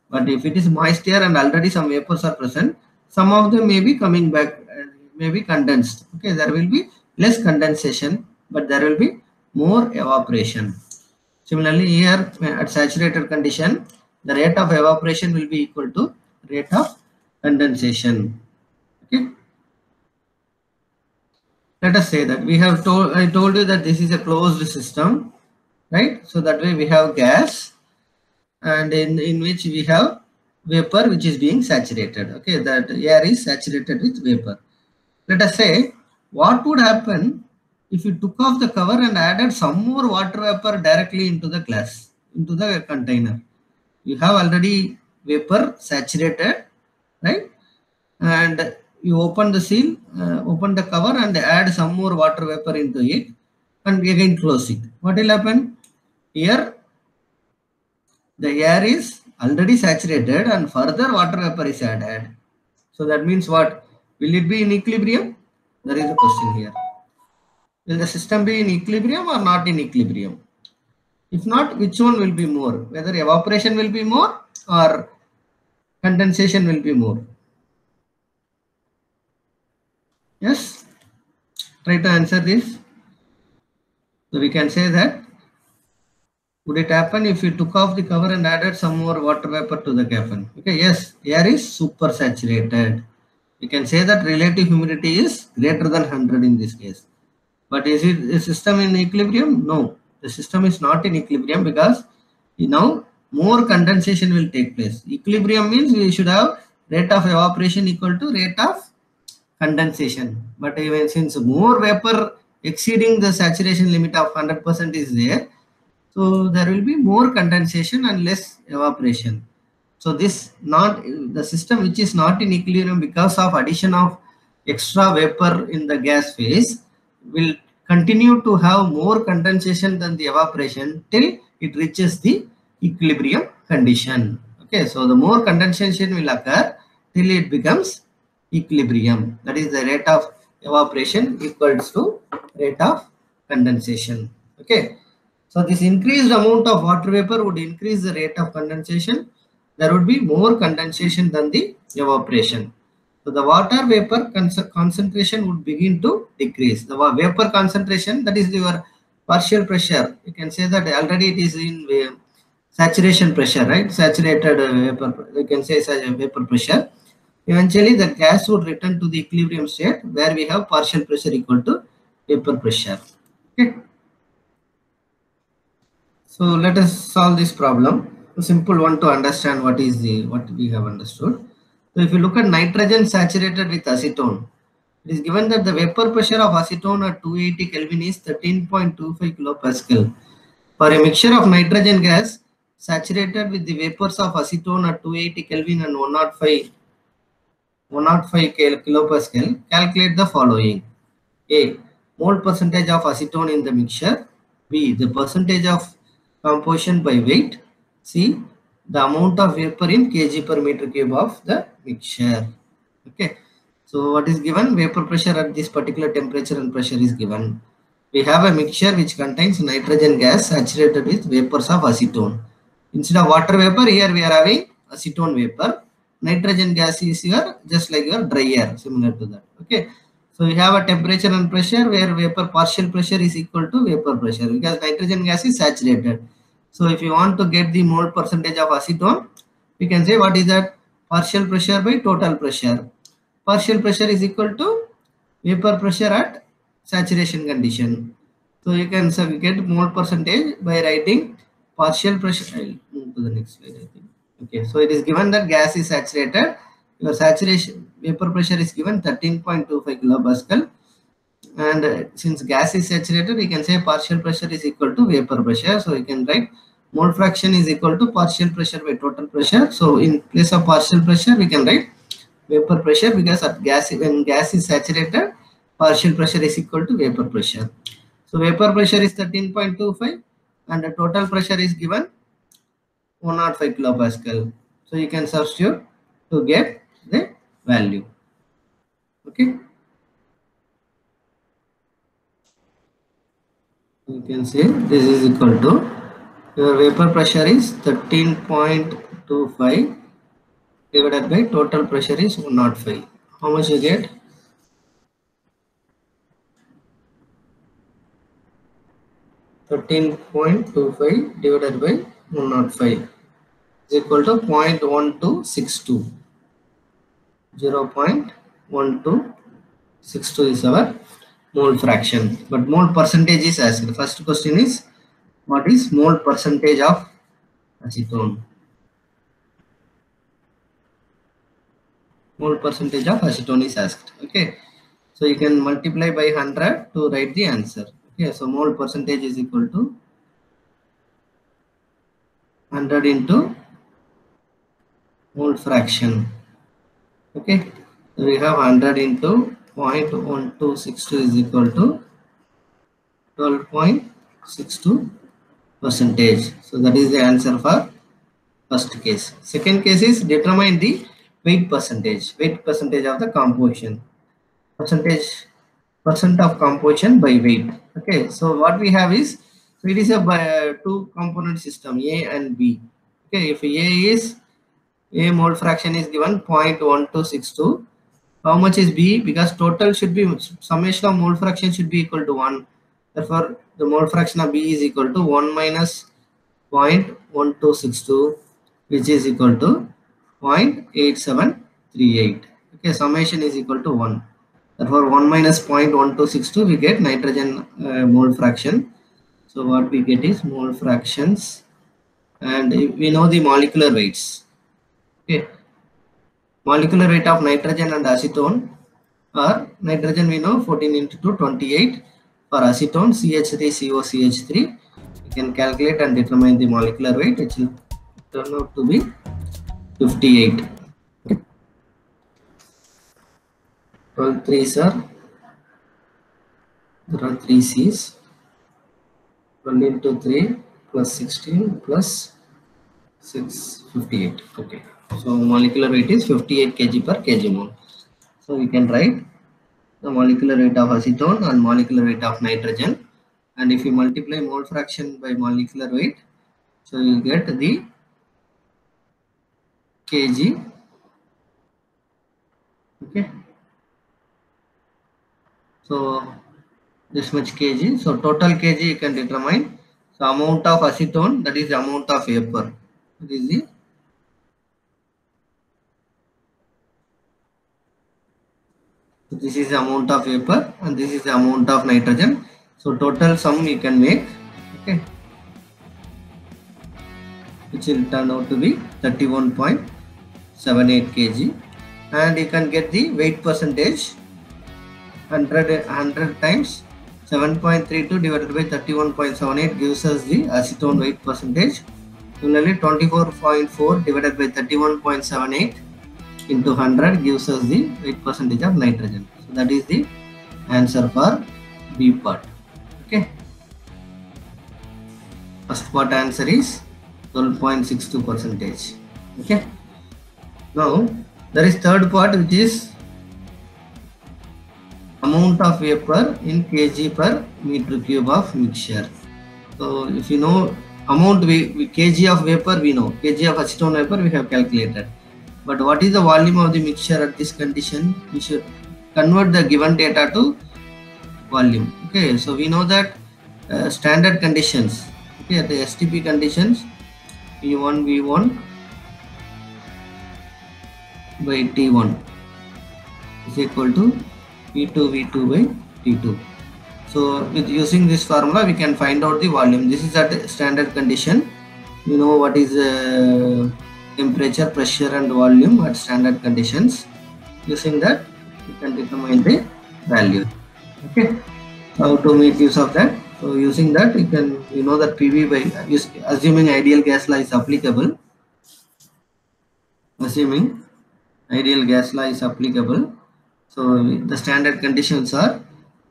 But if it is moist air and already some vapors are present, some of them may be coming back, uh, may be condensed. Okay, there will be less condensation, but there will be more evaporation. Similarly, here at saturated condition, the rate of evaporation will be equal to rate of condensation. Okay. Let us say that we have told, I told you that this is a closed system, right? So that way we have gas and in, in which we have vapor which is being saturated. Okay, that air is saturated with vapor. Let us say what would happen if you took off the cover and added some more water vapor directly into the glass, into the container. You have already vapor saturated, right? And you open the seal, uh, open the cover and add some more water vapor into it and again close it. What will happen? Here, the air is already saturated and further water vapor is added. So that means what? Will it be in equilibrium? There is a question here. Will the system be in equilibrium or not in equilibrium? If not, which one will be more? Whether evaporation will be more or condensation will be more? Yes? Try to answer this. So we can say that would it happen if you took off the cover and added some more water vapor to the cabin? Okay, yes, air is super saturated. You can say that relative humidity is greater than 100 in this case. But is it a system in equilibrium? No, the system is not in equilibrium because you now more condensation will take place. Equilibrium means we should have rate of evaporation equal to rate of condensation. But even since more vapor exceeding the saturation limit of 100% is there, so there will be more condensation and less evaporation. So this not the system which is not in equilibrium because of addition of extra vapor in the gas phase will continue to have more condensation than the evaporation till it reaches the equilibrium condition. Okay, so the more condensation will occur till it becomes equilibrium. That is the rate of evaporation equals to rate of condensation. Okay. So this increased amount of water vapor would increase the rate of condensation. There would be more condensation than the evaporation. So the water vapor concentration would begin to decrease. The vapor concentration, that is your partial pressure. You can say that already it is in saturation pressure, right? Saturated uh, vapor, you can say vapor pressure. Eventually the gas would return to the equilibrium state where we have partial pressure equal to vapor pressure. Okay. So let us solve this problem. A simple one to understand what is the what we have understood. So if you look at nitrogen saturated with acetone, it is given that the vapor pressure of acetone at 280 Kelvin is 13.25 kilopascal. For a mixture of nitrogen gas saturated with the vapors of acetone at 280 Kelvin and 105 105 kilopascal, calculate the following. A. Mole percentage of acetone in the mixture. B. The percentage of composition by weight. C. The amount of vapor in kg per meter cube of the mixture. Okay. So what is given? Vapor pressure at this particular temperature and pressure is given. We have a mixture which contains nitrogen gas saturated with vapors of acetone. Instead of water vapor, here we are having acetone vapor. Nitrogen gas is here just like your dry air, similar to that. Okay. So we have a temperature and pressure where vapor partial pressure is equal to vapor pressure because nitrogen gas is saturated. So if you want to get the mole percentage of acetone, we can say what is that partial pressure by total pressure. Partial pressure is equal to vapor pressure at saturation condition. So you can get mole percentage by writing partial pressure. I'll move to the next slide. I think. Okay, so it is given that gas is saturated. Your saturation vapor pressure is given 13.25 kilopascal. And uh, since gas is saturated, we can say partial pressure is equal to vapor pressure. So we can write mole fraction is equal to partial pressure by total pressure. So in place of partial pressure, we can write vapor pressure because at gas when gas is saturated, partial pressure is equal to vapor pressure. So vapor pressure is 13.25 and the total pressure is given 105 kilopascal. So you can substitute to get the value. Okay. You can say this is equal to your vapor pressure is 13.25 divided by total pressure is 105. How much you get? Thirteen point two five divided by one not oh five is equal to point one two six two. Zero point one two six two is our mole fraction, but mole percentage is asked. The first question is what is mole percentage of acetone? mole percentage of acetone is asked okay so you can multiply by 100 to write the answer okay so mole percentage is equal to 100 into mole fraction. Okay we have 100 into 0.1262 is equal to 12.62 percentage. So that is the answer for first case. Second case is determine the weight percentage, weight percentage of the composition, percentage, percent of composition by weight. Okay, so what we have is, so it is a uh, two component system, A and B. Okay, if A is, A mole fraction is given 0.1262, how much is B? Because total should be, summation of mole fraction should be equal to 1. Therefore, the mole fraction of B is equal to 1 minus 0.1262, which is equal to 0.8738 okay summation is equal to 1 therefore 1 minus 0.1262 we get nitrogen uh, mole fraction. So what we get is mole fractions. And we know the molecular weights. Okay. Molecular weight of nitrogen and acetone are nitrogen we know 14 into 2 28 for acetone ch3 co ch3 we can calculate and determine the molecular weight it will turn out to be 58 12 3s are there are 3 c's. 12 into 3 plus 16 plus 6 58 okay. So molecular weight is 58 kg per kg mole. So we can write the molecular weight of acetone and molecular weight of nitrogen. And if you multiply mole fraction by molecular weight so you get the kg. Okay so this much kg. So total kg you can determine. So amount of acetone that is amount of vapor. That is the so this is the amount of vapor and this is the amount of nitrogen. So total sum you can make okay which will turn out to be 31.78 kg. And you can get the weight percentage 100 100 times 7.32 divided by 31.78 gives us the acetone weight percentage. Similarly 24.4 divided by 31.78 into 100 gives us the weight percentage of nitrogen. So that is the answer for b part. Okay. First part answer is 12.62 percentage. Okay. Now there is third part which is amount of vapor in kg per meter cube of mixture. So if you know amount we, we kg of vapor we know kg of acetone vapor we have calculated. But what is the volume of the mixture at this condition? We should convert the given data to volume. Okay, so we know that uh, standard conditions. Okay, at the STP conditions V1 V1 by T1 is equal to V2 V2 by T2. So with using this formula we can find out the volume. This is at standard condition. You know what is uh, temperature, pressure and volume at standard conditions. Using that we can determine the value. Okay. How to make use of that? So using that you can you know that PV by assuming ideal gas law is applicable. Assuming ideal gas law is applicable. So the standard conditions are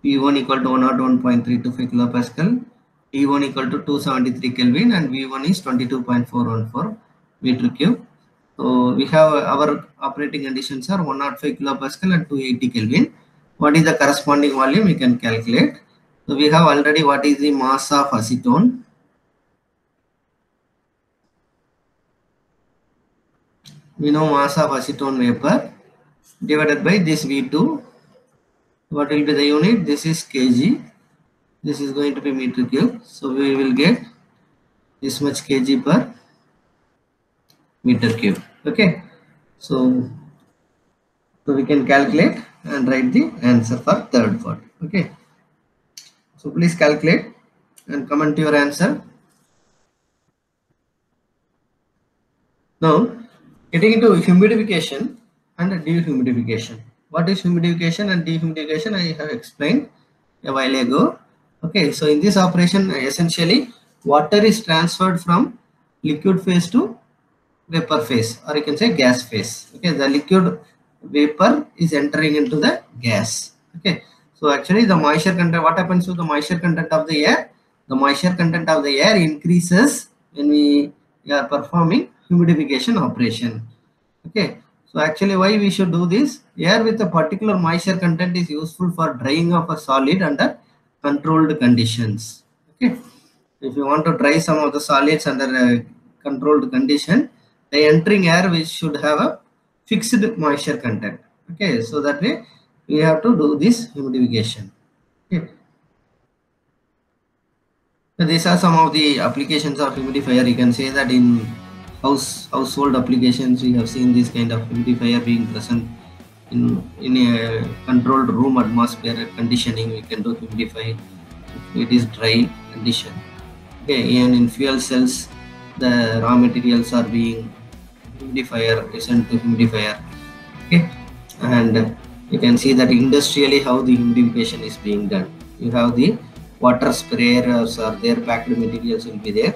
P1 equal to 101.325 kilopascal, T1 equal to 273 Kelvin and V1 is 22.414 meter cube. So we have our operating conditions are 105 kilopascal and 280 Kelvin. What is the corresponding volume we can calculate. So we have already what is the mass of acetone. We know mass of acetone vapor divided by this V2. What will be the unit? This is kg. This is going to be meter cube. So we will get this much kg per meter cube. Okay. So, so we can calculate and write the answer for third part. Okay. So please calculate and comment your answer. Now, getting into humidification and dehumidification. What is humidification and dehumidification? I have explained a while ago. Okay, so in this operation, essentially, water is transferred from liquid phase to vapor phase, or you can say gas phase. Okay, the liquid vapor is entering into the gas. Okay, so actually, the moisture content. What happens to the moisture content of the air? The moisture content of the air increases when we are performing humidification operation. Okay, so actually why we should do this? Air with a particular moisture content is useful for drying of a solid under controlled conditions. Okay, if you want to dry some of the solids under a controlled condition, the entering air which should have a fixed moisture content. Okay, so that way we have to do this humidification. Okay. So these are some of the applications of humidifier. You can say that in house household applications we have seen this kind of humidifier being present in in a controlled room atmosphere conditioning. We can do humidify if it is dry condition. Okay, and in fuel cells, the raw materials are being humidifier is sent to humidifier. Okay, and you can see that industrially how the humidification is being done. You have the water sprayers are there, packed materials will be there.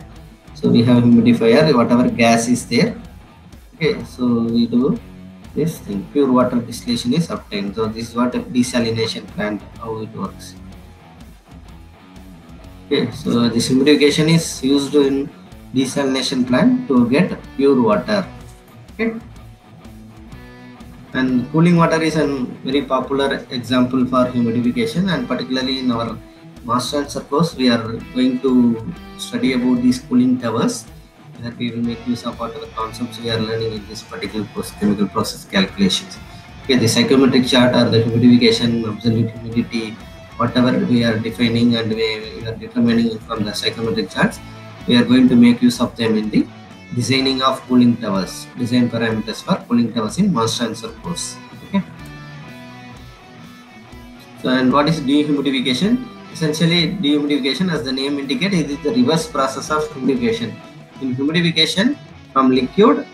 So we have humidifier, whatever gas is there. Okay, so we do this thing, pure water distillation is obtained. So this is what a desalination plant, how it works. Okay, so this humidification is used in desalination plant to get pure water. Okay and cooling water is a very popular example for humidification and particularly in our mass transfer course we are going to study about these cooling towers that we will make use of whatever concepts we are learning in this particular process, chemical process calculations okay the psychrometric chart or the humidification absolute humidity whatever we are defining and we are determining from the psychrometric charts we are going to make use of them in the designing of cooling towers, design parameters for cooling towers in mass transfer course. Okay. So, and what is dehumidification? Essentially, dehumidification, as the name indicates, is the reverse process of humidification. In humidification, from liquid,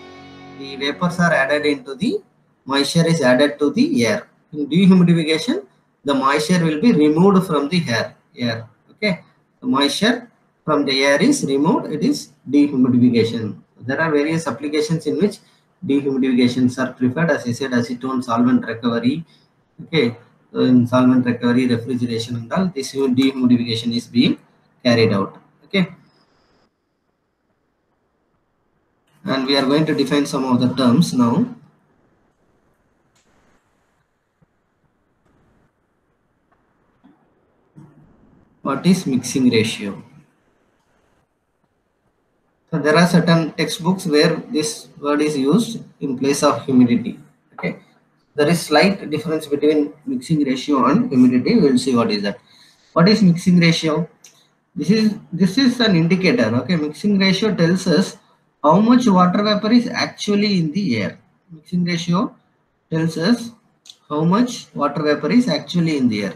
the vapors are added into the moisture is added to the air. In dehumidification, the moisture will be removed from the air. Air. Okay. The moisture from the air is removed. It is dehumidification there are various applications in which dehumidifications are preferred as I said acetone solvent recovery okay solvent recovery refrigeration and all this dehumidification is being carried out okay and we are going to define some of the terms now what is mixing ratio. So there are certain textbooks where this word is used in place of humidity. There is slight difference between mixing ratio and humidity. We will see what is that. What is mixing ratio? This is this is an indicator. Okay, mixing ratio tells us how much water vapor is actually in the air. Mixing ratio tells us how much water vapor is actually in the air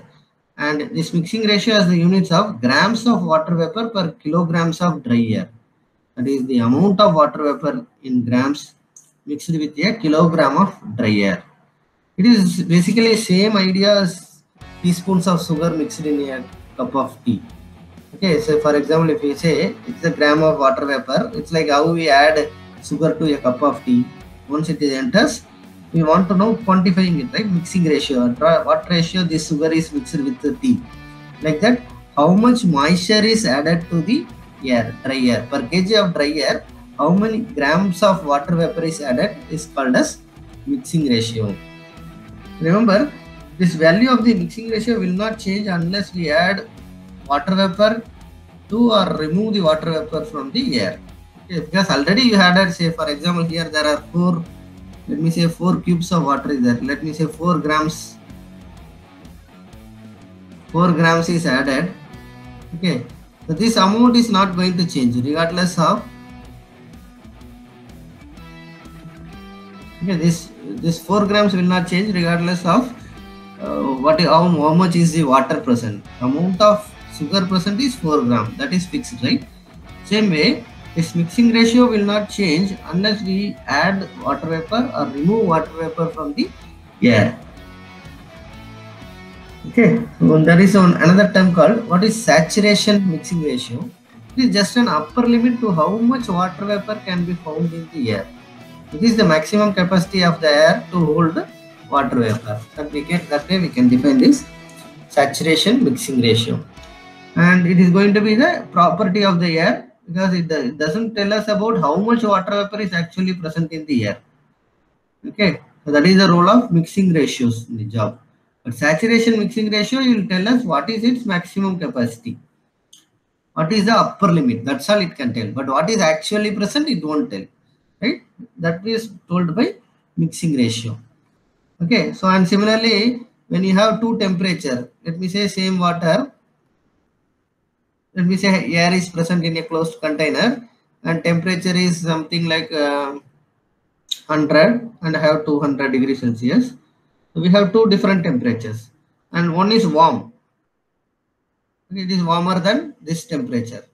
and this mixing ratio has the units of grams of water vapor per kilograms of dry air that is the amount of water vapor in grams mixed with a kilogram of dry air it is basically same idea as teaspoons of sugar mixed in a cup of tea okay so for example if we say it's a gram of water vapor it's like how we add sugar to a cup of tea once it enters we want to know quantifying it right mixing ratio what ratio this sugar is mixed with the tea like that how much moisture is added to the air dry air per kg of dry air how many grams of water vapor is added is called as mixing ratio remember this value of the mixing ratio will not change unless we add water vapor to or remove the water vapor from the air. Okay, because already you added say for example here there are four let me say 4 cubes of water is there. Let me say 4 grams. 4 grams is added. Okay so this amount is not going to change regardless of okay this this 4 grams will not change regardless of uh, what how, how much is the water present. Amount of sugar present is 4 gram. That is fixed right? Same way this mixing ratio will not change unless we add water vapor or remove water vapor from the air. Okay so there is one another term called what is saturation mixing ratio? It is just an upper limit to how much water vapor can be found in the air it is the maximum capacity of the air to hold water vapor. That we can that way we can define this saturation mixing ratio. And it is going to be the property of the air because it, it doesn't tell us about how much water vapor is actually present in the air. Okay? So that is the role of mixing ratios in the job. But saturation mixing ratio will tell us what is its maximum capacity. What is the upper limit? That's all it can tell. But what is actually present it won't tell right that is told by mixing ratio okay so and similarly when you have two temperature let me say same water let me say air is present in a closed container and temperature is something like uh, 100 and I have 200 degrees Celsius. So we have two different temperatures and one is warm. Okay, it is warmer than this temperature.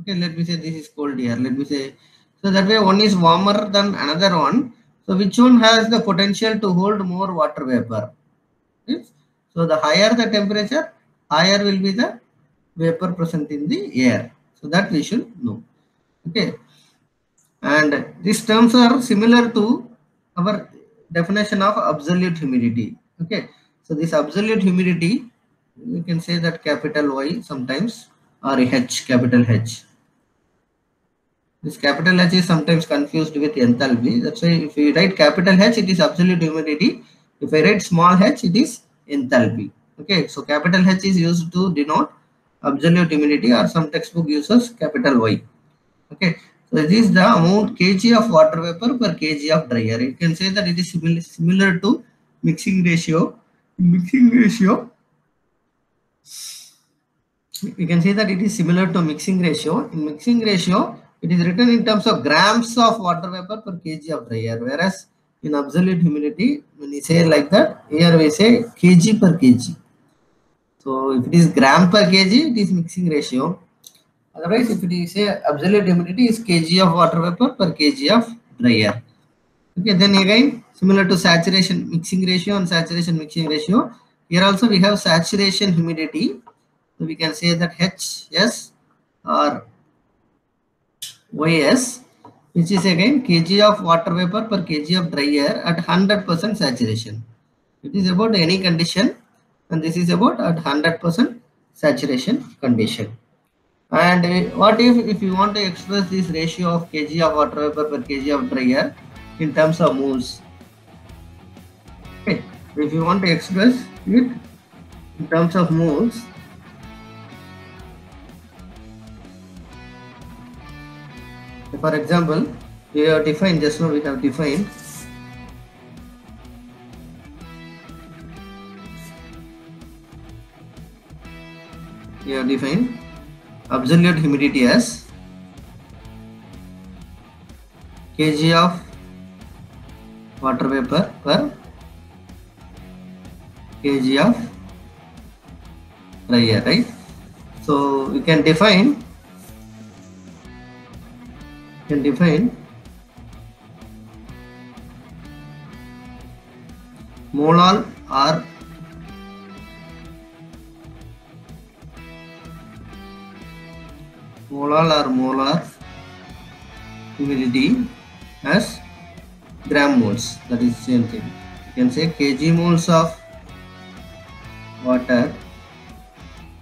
Okay, let me say this is cold air. Let me say, so that way one is warmer than another one. So which one has the potential to hold more water vapor? Yes. So the higher the temperature, higher will be the vapor present in the air. So that we should know. Okay. And these terms are similar to our definition of absolute humidity. Okay. So this absolute humidity, you can say that capital Y sometimes or H, capital H. This capital H is sometimes confused with enthalpy. That's why if you write capital H, it is absolute humidity. If I write small h, it is enthalpy. Okay, so capital H is used to denote absolute humidity or some textbook uses capital Y. Okay, so this is the amount kg of water vapor per kg of dry air. You can say that it is similar, similar to mixing ratio. Mixing ratio, you can say that it is similar to mixing ratio. In mixing ratio, it is written in terms of grams of water vapor per kg of dry air, whereas in absolute humidity, when we say like that, here we say kg per kg. So if it is gram per kg, it is mixing ratio. Otherwise, if it is say absolute humidity is kg of water vapor per kg of dry air. Okay, then again similar to saturation mixing ratio and saturation mixing ratio. Here also we have saturation humidity. So we can say that HS or YS, which is again kg of water vapor per kg of dry air at 100% saturation. It is about any condition and this is about at 100% saturation condition. And uh, what if, if you want to express this ratio of kg of water vapor per kg of dry air in terms of moles? Okay, if you want to express it in terms of moles, For example, we have defined just now we have defined. We have defined absolute humidity as kg of water vapor per kg of dry air right? So we can define can define molal or molal or molar humidity as gram moles that is same thing you can say kg moles of water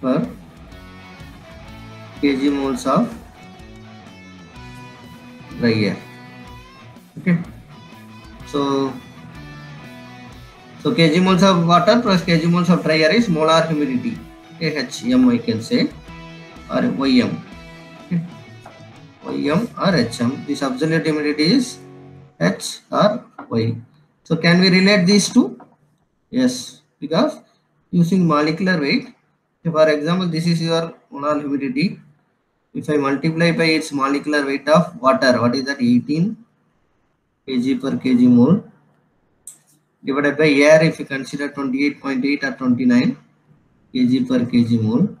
per kg moles of dry air okay. So so kg moles of water plus kg moles of dry air is molar humidity. Khm i can say or ym okay. ym or hm this absolute humidity is h or y. So can we relate these two? Yes. Because using molecular weight for example this is your molar humidity if I multiply by its molecular weight of water, what is that 18 kg per kg mole divided by air if you consider 28.8 or 29 kg per kg mole.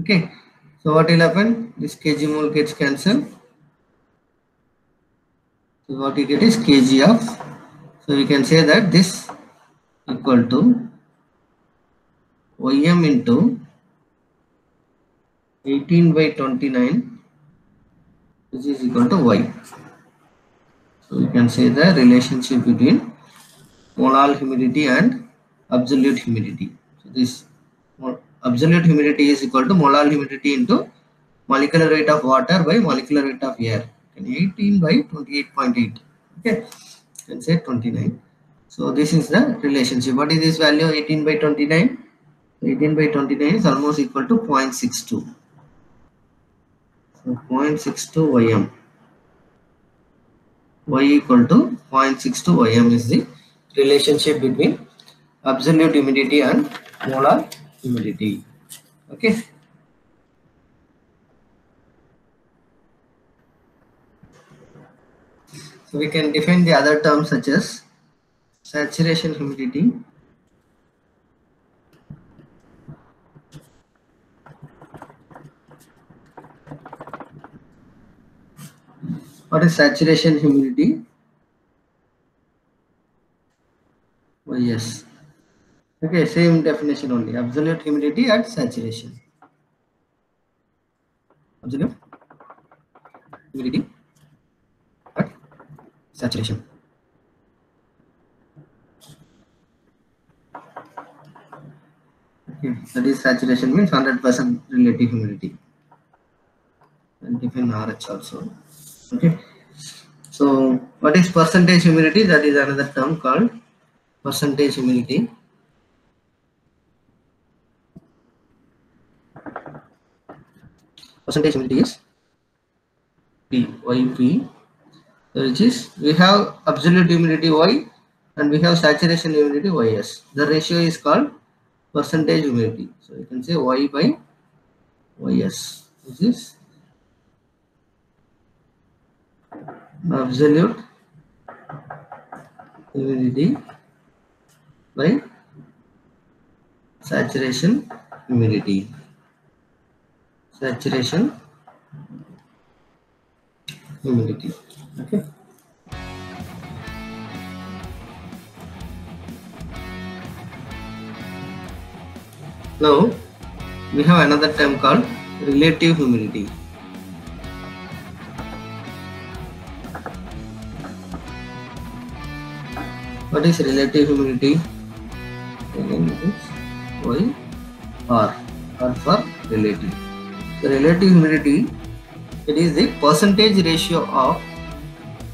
Okay, so what will happen? This kg mole gets cancelled. So what you get is kg of, so we can say that this equal to ym into 18 by 29 which is equal to y. So you can say the relationship between molar humidity and absolute humidity. So this absolute humidity is equal to molar humidity into molecular weight of water by molecular weight of air. 18 by 28.8. Okay, you can say 29. So this is the relationship. What is this value? 18 by 29. 18 by 29 is almost equal to 0.62. So 0.62 ym. y equal to 0.62 ym is the relationship between absolute humidity and molar humidity. Okay. So we can define the other terms such as saturation humidity What is saturation humidity? Oh, yes. Okay, same definition only. Absolute humidity at saturation. Absolute humidity at saturation. Okay, that is saturation means 100% relative humidity. And define RH also okay. So what is percentage humidity? That is another term called percentage humidity. Percentage humidity is p which is we have absolute humidity y and we have saturation humidity ys. The ratio is called percentage humidity. So you can say y by ys which is absolute humidity by saturation humidity saturation humidity okay now we have another term called relative humidity what is relative humidity again it is y r r for relative the relative humidity it is the percentage ratio of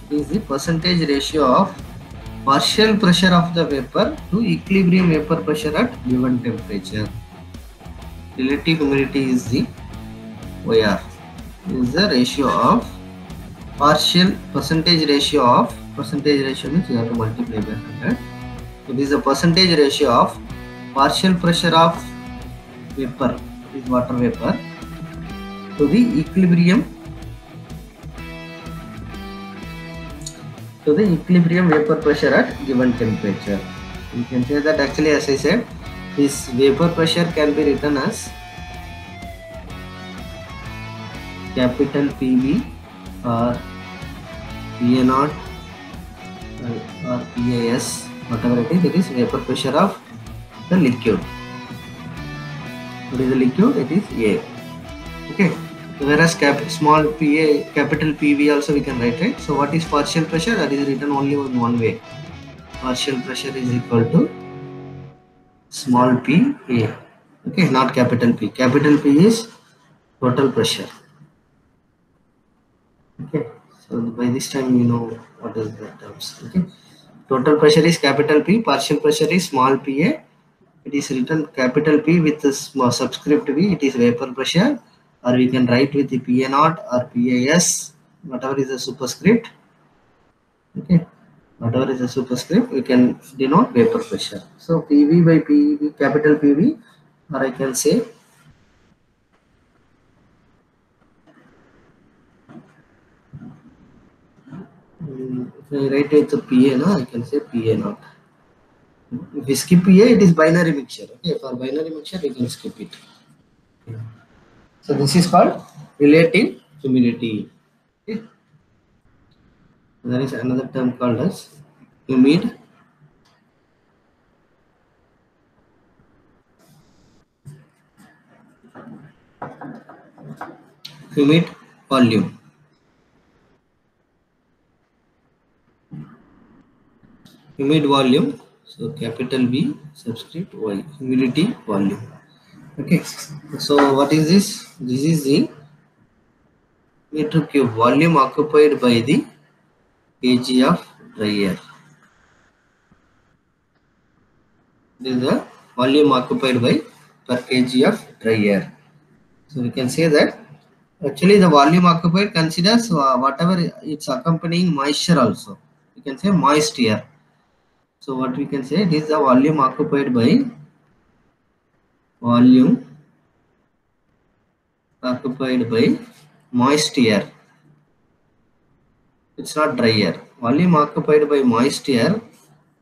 it is the percentage ratio of partial pressure of the vapor to equilibrium vapor pressure at given temperature relative humidity is the yr is the ratio of partial percentage ratio of percentage ratio means you have to multiply by 100 it is the percentage ratio of partial pressure of vapor is water vapor to the equilibrium to the equilibrium vapor pressure at given temperature you can say that actually as i said this vapor pressure can be written as capital pv or PA naught uh, or PAS, whatever it is, it is vapor pressure of the liquid. What is the liquid? It is A. Okay. Whereas cap small PA, capital PV also we can write right. So what is partial pressure? That is written only in one way. Partial pressure is equal to small p A. Okay, not capital P. Capital P is total pressure. Okay. So by this time you know what is the terms. Okay. Total pressure is capital P, partial pressure is small pa. It is written capital P with small subscript V. It is vapor pressure, or we can write with the PA naught or PAS, whatever is the superscript. Okay. Whatever is the superscript, we can denote vapor pressure. So PV by PV, capital PV, or I can say if I write it to PA now, I can say PA naught. If we skip PA, it is binary mixture. Okay, for binary mixture, we can skip it. Okay. So this is called relative humidity. Okay. There is another term called as humid humid volume. Humid volume so capital v subscript y humidity volume. Okay so what is this? This is the meter cube volume occupied by the kg of dry air. This is the volume occupied by per kg of dry air. So we can say that actually the volume occupied considers uh, whatever it's accompanying moisture also. You can say moist air so what we can say is the volume occupied by volume occupied by moist air. It's not dry air. Volume occupied by moist air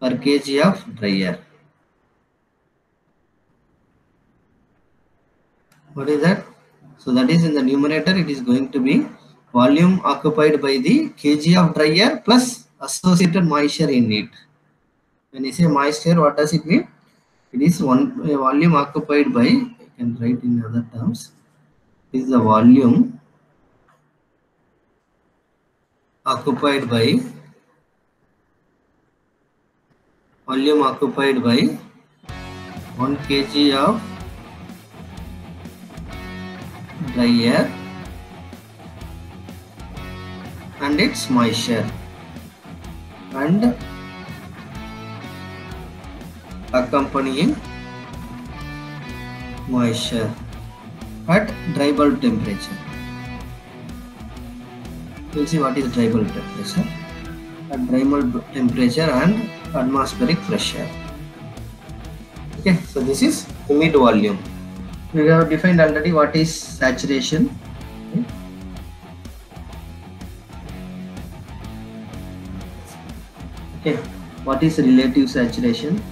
per kg of dry air. What is that? So that is in the numerator it is going to be volume occupied by the kg of dry air plus associated moisture in it. When you say moisture, what does it mean? It is one volume occupied by, I can write in other terms, is the volume occupied by volume occupied by 1 kg of dry air and its moisture and accompanying moisture at dry bulb temperature. We'll see what is dry bulb temperature. At dry bulb temperature and atmospheric pressure. Okay, so this is humid volume. We have defined already what is saturation. Okay. okay, what is relative saturation?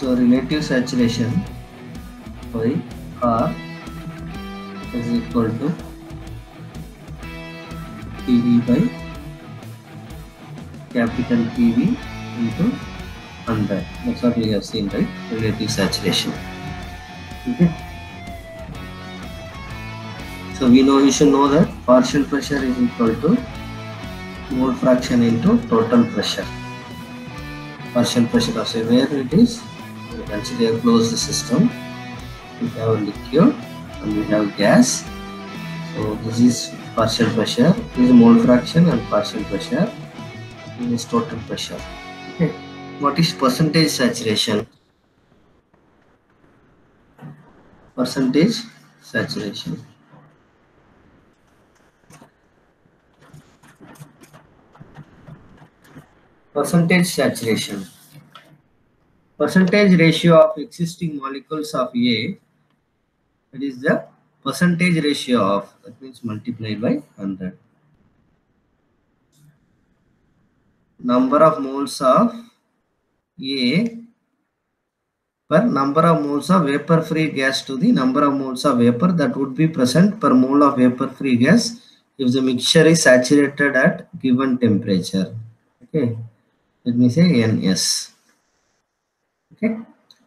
So relative saturation by R is equal to PV by capital PV into 100. That's what we have seen, right? Relative saturation. Okay. So we know you should know that partial pressure is equal to mole fraction into total pressure. Partial pressure of say where it is consider a closed system. We have a liquid and we have gas. So this is partial pressure. This is mole fraction and partial pressure. This is total pressure. Okay. What is percentage saturation? Percentage saturation. Percentage saturation percentage ratio of existing molecules of A that is the percentage ratio of that means multiplied by 100 number of moles of A per number of moles of vapor free gas to the number of moles of vapor that would be present per mole of vapor free gas if the mixture is saturated at given temperature. Okay. Let me say ns okay.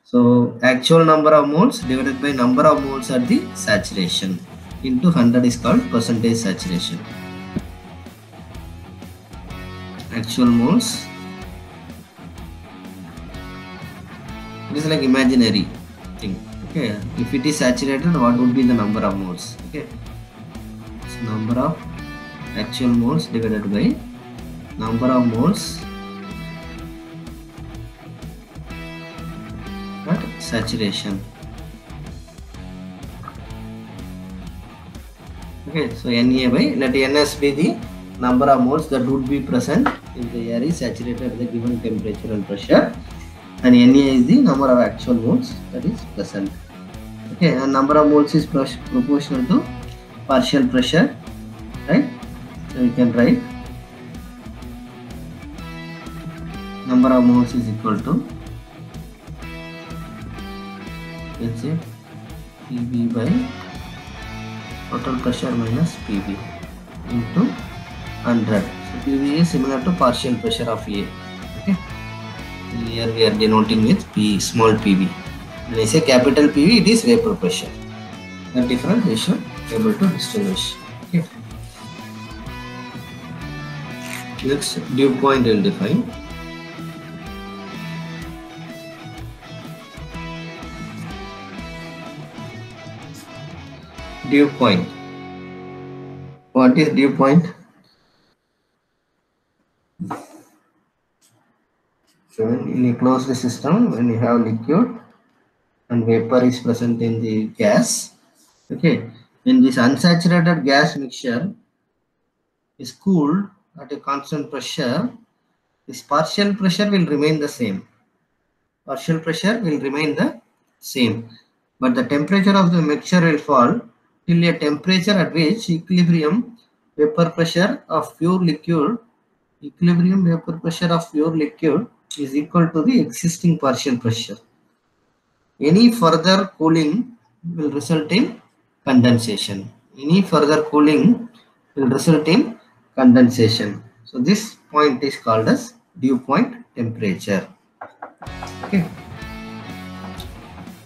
So actual number of moles divided by number of moles at the saturation. Into 100 is called percentage saturation. Actual moles. It is like imaginary thing. Okay. If it is saturated what would be the number of moles? Okay. So number of actual moles divided by number of moles at saturation okay so na by let ns be the number of moles that would be present if the air is saturated at the given temperature and pressure and Na is the number of actual moles that is present. Okay, and number of moles is proportional to partial pressure, right? So you can write number of moles is equal to total pressure minus PV into 100. So PV is similar to partial pressure of A. Okay here we are denoting with P small PV. When I say capital PV, it is vapor pressure. The difference we should be able to distinguish. Okay. Next dew point will define. Dew point. What is dew point? So when you close the system, when you have liquid and vapor is present in the gas, okay, when this unsaturated gas mixture is cooled at a constant pressure, this partial pressure will remain the same. Partial pressure will remain the same, but the temperature of the mixture will fall till a temperature at which equilibrium vapor pressure of pure liquid, equilibrium vapor pressure of pure liquid is equal to the existing partial pressure. Any further cooling will result in condensation. Any further cooling will result in condensation. So this point is called as dew point temperature. Okay.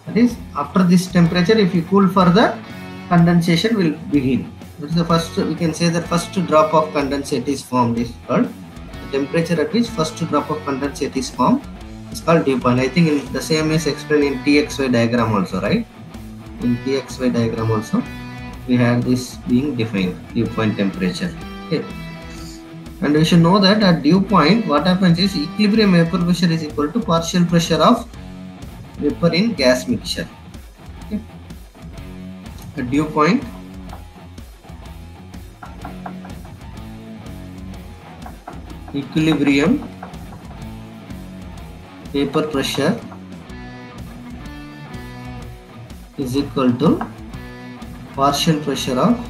That is after this temperature if you cool further condensation will begin. This is the first we can say the first drop of condensate is formed is called temperature at which first drop of condensate is formed is called dew point. I think in the same is explained in TXY diagram also, right? In TXY diagram also, we have this being defined, dew point temperature. Okay. And we should know that at dew point, what happens is equilibrium vapor pressure is equal to partial pressure of vapor in gas mixture. At dew point, equilibrium vapor pressure is equal to partial pressure of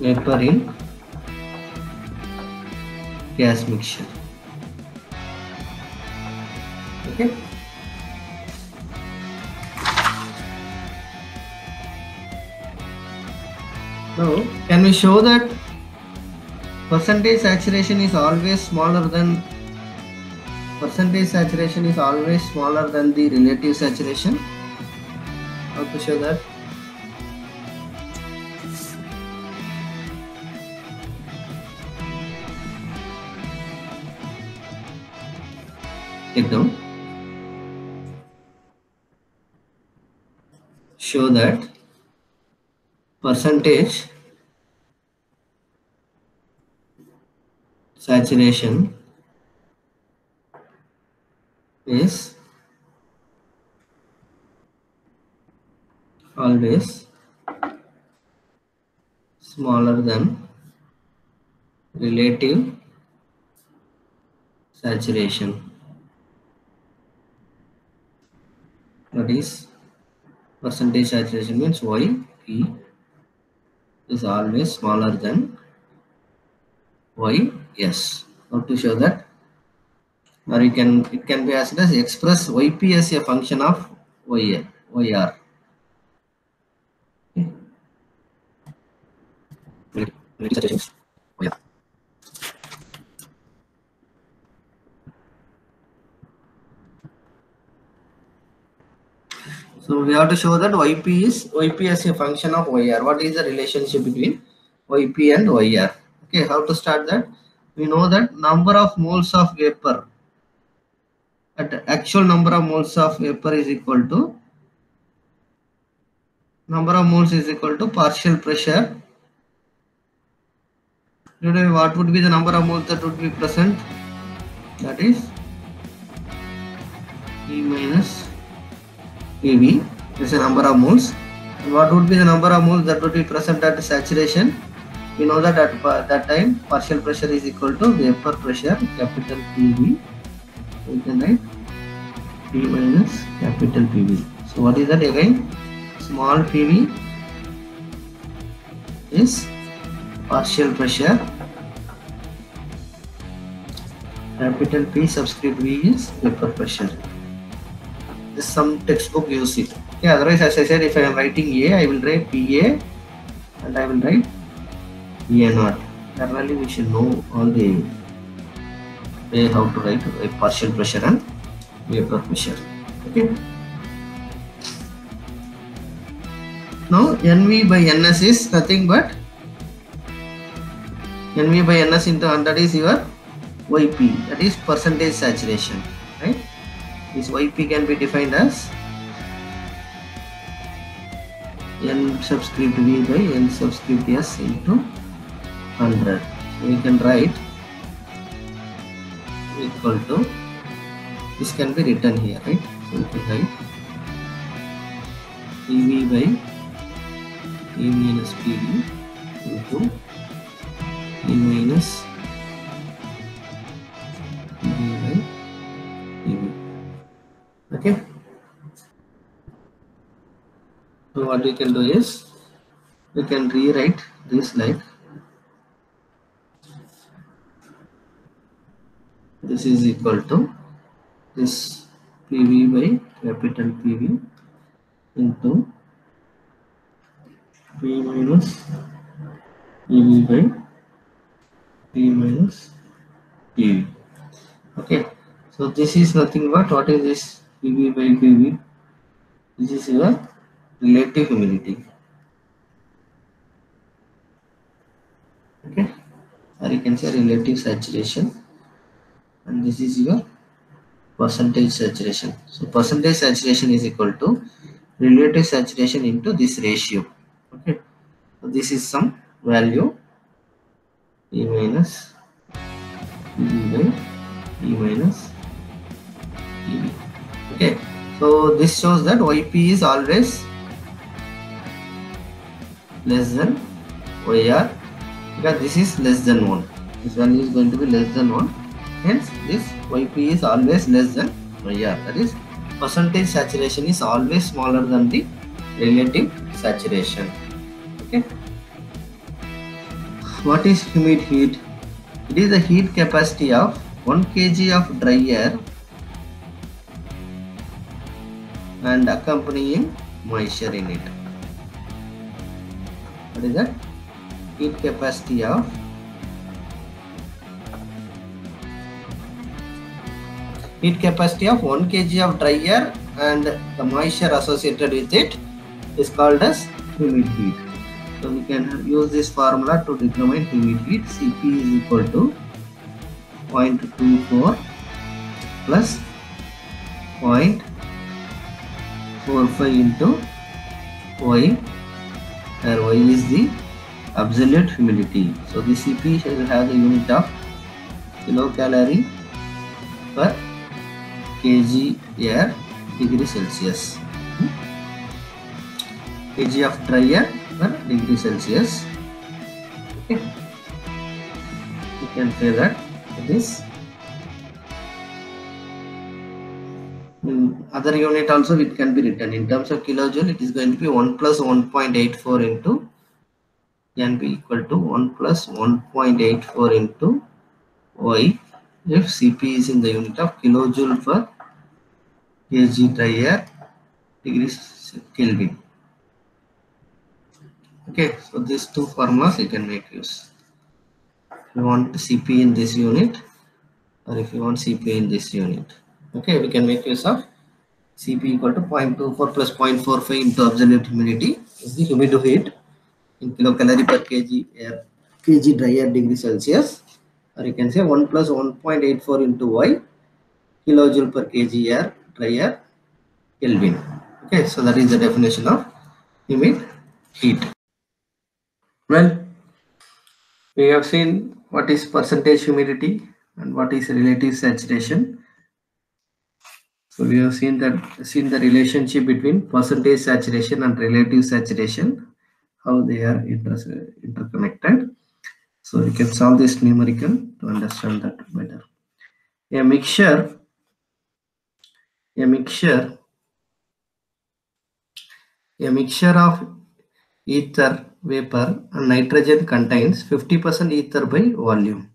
vapor in gas mixture okay Now, can we show that percentage saturation is always smaller than percentage saturation is always smaller than the relative saturation? How to show that? Show that percentage saturation is always smaller than relative saturation that is percentage saturation means why? Is always smaller than ys how to show that? Or you can it can be asked as express yp as a function of y yr okay. Oh, yeah. So we have to show that yp is yp as a function of yr. What is the relationship between yp and yr? Okay, how to start that? We know that number of moles of vapor at actual number of moles of vapor is equal to number of moles is equal to partial pressure Today, what would be the number of moles that would be present? That is E minus PV is the number of moles. And what would be the number of moles that would be present at saturation? We know that at that time partial pressure is equal to vapor pressure capital PV. We can write P minus capital PV. So what is that again? Small PV is partial pressure capital P subscript V is vapor pressure this some textbook use it okay otherwise as I said if I am writing A I will write PA and I will write PA naught. Generally we should know all the way how to write a partial pressure and vapor pressure. Okay. Now NV by NS is nothing but NV by NS into 100 is your YP that is percentage saturation this YP can be defined as N subscript V by N subscript S into 100 so we can write equal to this can be written here right? So we can write PV by P minus PV into P minus so what we can do is we can rewrite this like this is equal to this PV by capital PV into P minus PV by P minus PV okay. So this is nothing but what is this PV by PV this is your relative humidity okay. Or you can say relative saturation. And this is your percentage saturation. So percentage saturation is equal to relative saturation into this ratio. Okay. So this is some value e minus e by e minus eb okay. So this shows that yp is always less than oh yr because this is less than 1 this value is going to be less than 1 hence this yp is always less than oh yr that is percentage saturation is always smaller than the relative saturation. Okay. What is humid heat? It is the heat capacity of 1 kg of dry air and accompanying moisture in it what is that heat capacity of heat capacity of 1 kg of dry air and the moisture associated with it is called as humid heat. So we can use this formula to determine humid heat. Cp is equal to 0.24 plus 0.45 into y where y is the absolute humidity. So the Cp shall have the unit of kilocalorie per kg air degree Celsius. kg of dry air per degree celsius okay you can say that it is other unit also it can be written. In terms of kilojoule it is going to be 1 plus 1.84 into can be equal to 1 plus 1.84 into y. If cp is in the unit of kilojoule per kg air degrees kelvin. Okay so these two formulas you can make use. If you want cp in this unit or if you want cp in this unit. Okay we can make use of cp equal to 0.24 plus 0.45 into absolute humidity is the humid in kilocalorie per kg air kg dry air degree celsius. Or you can say 1 plus 1.84 into y kilojoule per kg air dry air kelvin. Okay so that is the definition of humid heat. Well we have seen what is percentage humidity and what is relative saturation so we have seen that seen the relationship between percentage saturation and relative saturation how they are inter interconnected. So we can solve this numerical to understand that better. A mixture a mixture a mixture of ether vapor and nitrogen contains 50% ether by volume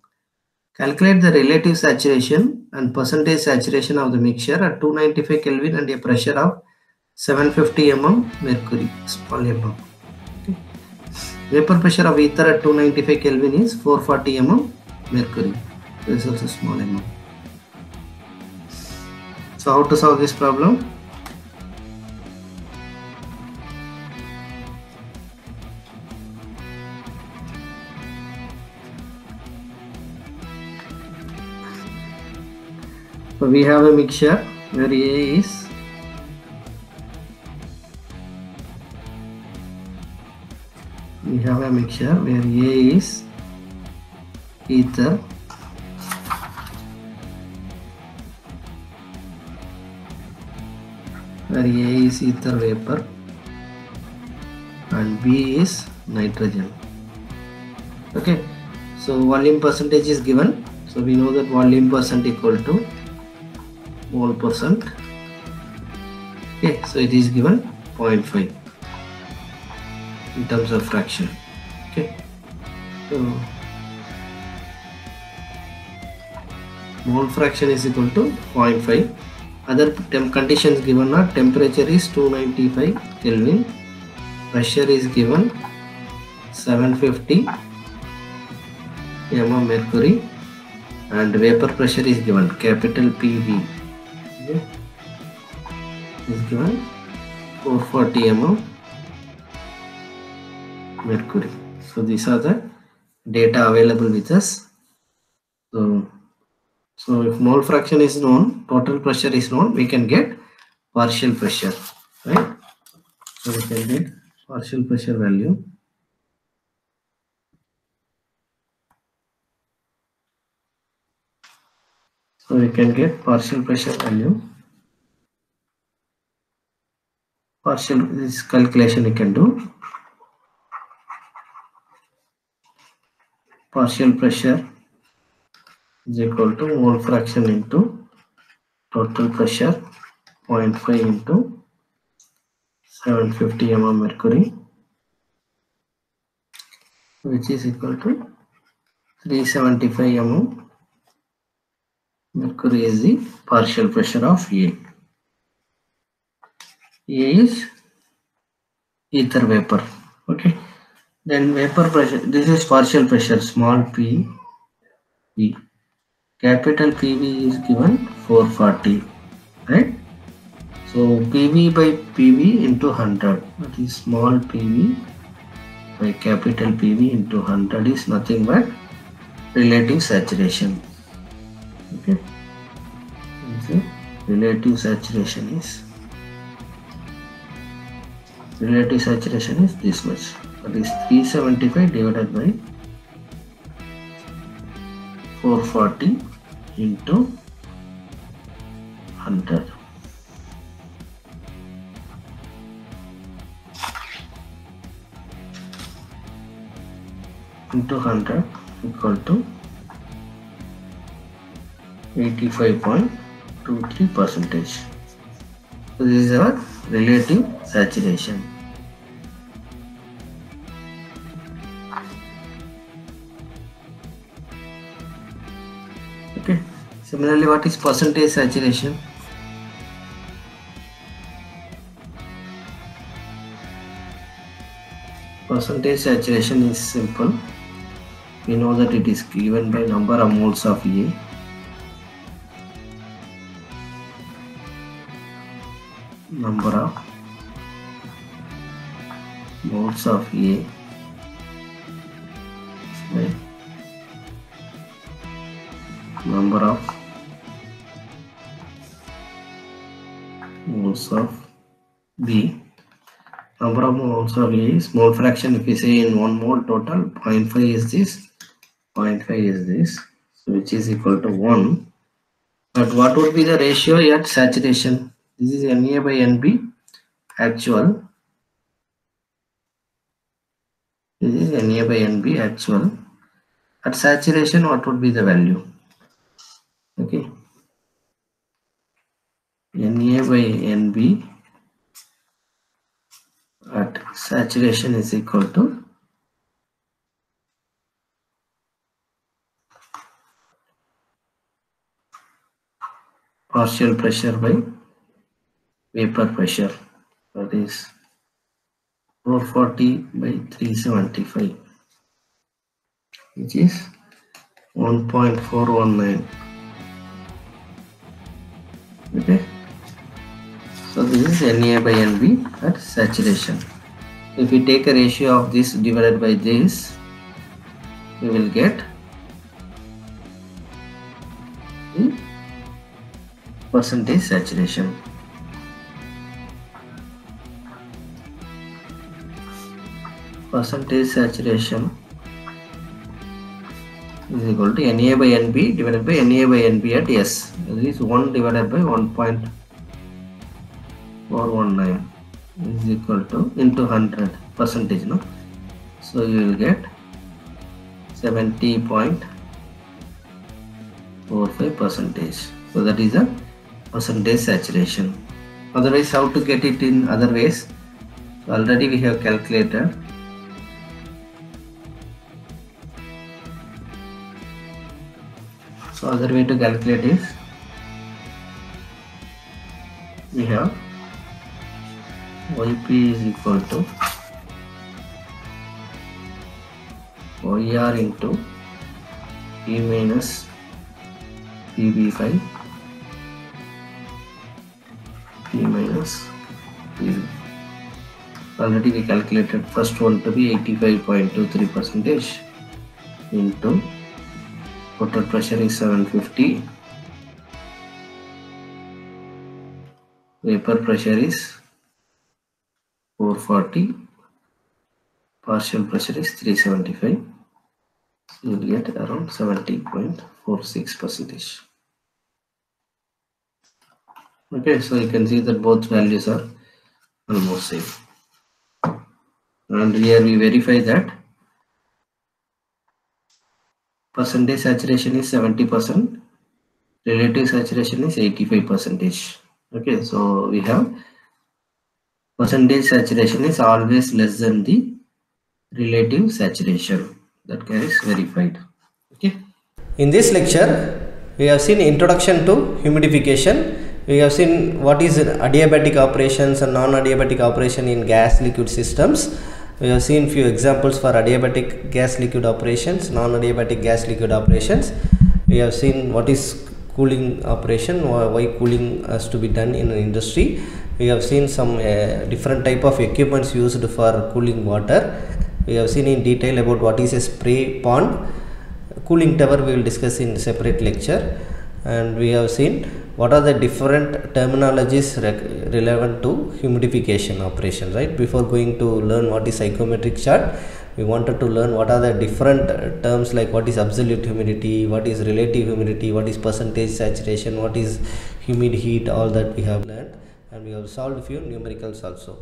calculate the relative saturation and percentage saturation of the mixture at 295 kelvin and a pressure of 750 mm mercury small okay. vapor pressure of ether at 295 kelvin is 440 mm mercury. This is also small mm so how to solve this problem So we have a mixture where A is we have a mixture where A is ether where A is ether vapor and B is nitrogen. Okay, so volume percentage is given. So we know that volume percent equal to mole percent. Okay, so it is given 0.5 in terms of fraction. Okay, so mole fraction is equal to 0.5 other temp conditions given are temperature is 295 kelvin pressure is given 750 mm mercury and vapor pressure is given capital pv okay, is given 440 mm mercury so these are the data available with us so so if mole fraction is known, total pressure is known, we can get partial pressure, right? So we can get partial pressure value. So we can get partial pressure value. Partial this calculation we can do. Partial pressure is equal to mole fraction into total pressure 0.5 into 750 mm mercury which is equal to 375 mm mercury is the partial pressure of A. A is ether vapor okay? Then vapor pressure this is partial pressure small p p capital PV is given 440 right? So PV by PV into 100 that is small PV by capital PV into 100 is nothing but relative saturation relative saturation is relative saturation is this much. That is 375 divided by 440 into 100 into 100 equal to 85.5 85.23 percentage. So this is our relative saturation. Okay. Similarly, what is percentage saturation? Percentage saturation is simple. We know that it is given by number of moles of A number of moles of A number of moles of B. Number of moles of A is mole fraction. If we say in one mole total, 0.5 is this, 0.5 is this, so which is equal to 1. But what would be the ratio at saturation? This is Na by Nb actual. This is Na by Nb actual. At saturation, what would be the value? Okay. Na by Nb at saturation is equal to partial pressure by vapor pressure that is 440 by 375 which is 1.419 okay. So this is Na by Nb at saturation. If we take a ratio of this divided by this we will get the percentage saturation percentage saturation is equal to Na by Nb divided by Na by Nb at S. This is 1 divided by 1.419 is equal to into 100 percentage. No? So you will get 70.45 percentage. So that is a percentage saturation. Otherwise, how to get it in other ways? So already we have calculated So other way to calculate is we have yp is equal to yr into p minus pb5 p minus pb. Already we calculated first one to be 85.23 percentage into total pressure is 750 vapor pressure is 440 partial pressure is 375 you will get around 70.46 percentage. Okay so you can see that both values are almost same. And here we verify that percentage saturation is 70 percent relative saturation is 85 percentage okay so we have percentage saturation is always less than the relative saturation that is verified okay In this lecture, we have seen introduction to humidification. We have seen what is adiabatic operations and non-adiabatic operation in gas liquid systems. We have seen few examples for adiabatic gas liquid operations, non-adiabatic gas liquid operations. We have seen what is cooling operation, why cooling has to be done in an industry. We have seen some uh, different type of equipments used for cooling water. We have seen in detail about what is a spray pond cooling tower we will discuss in separate lecture and we have seen what are the different terminologies relevant to humidification operation right? Before going to learn what is psychrometric chart we wanted to learn what are the different uh, terms like what is absolute humidity what is relative humidity what is percentage saturation what is humid heat all that we have learned. And we have solved few numericals also.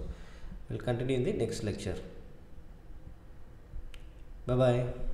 We'll continue in the next lecture. Bye bye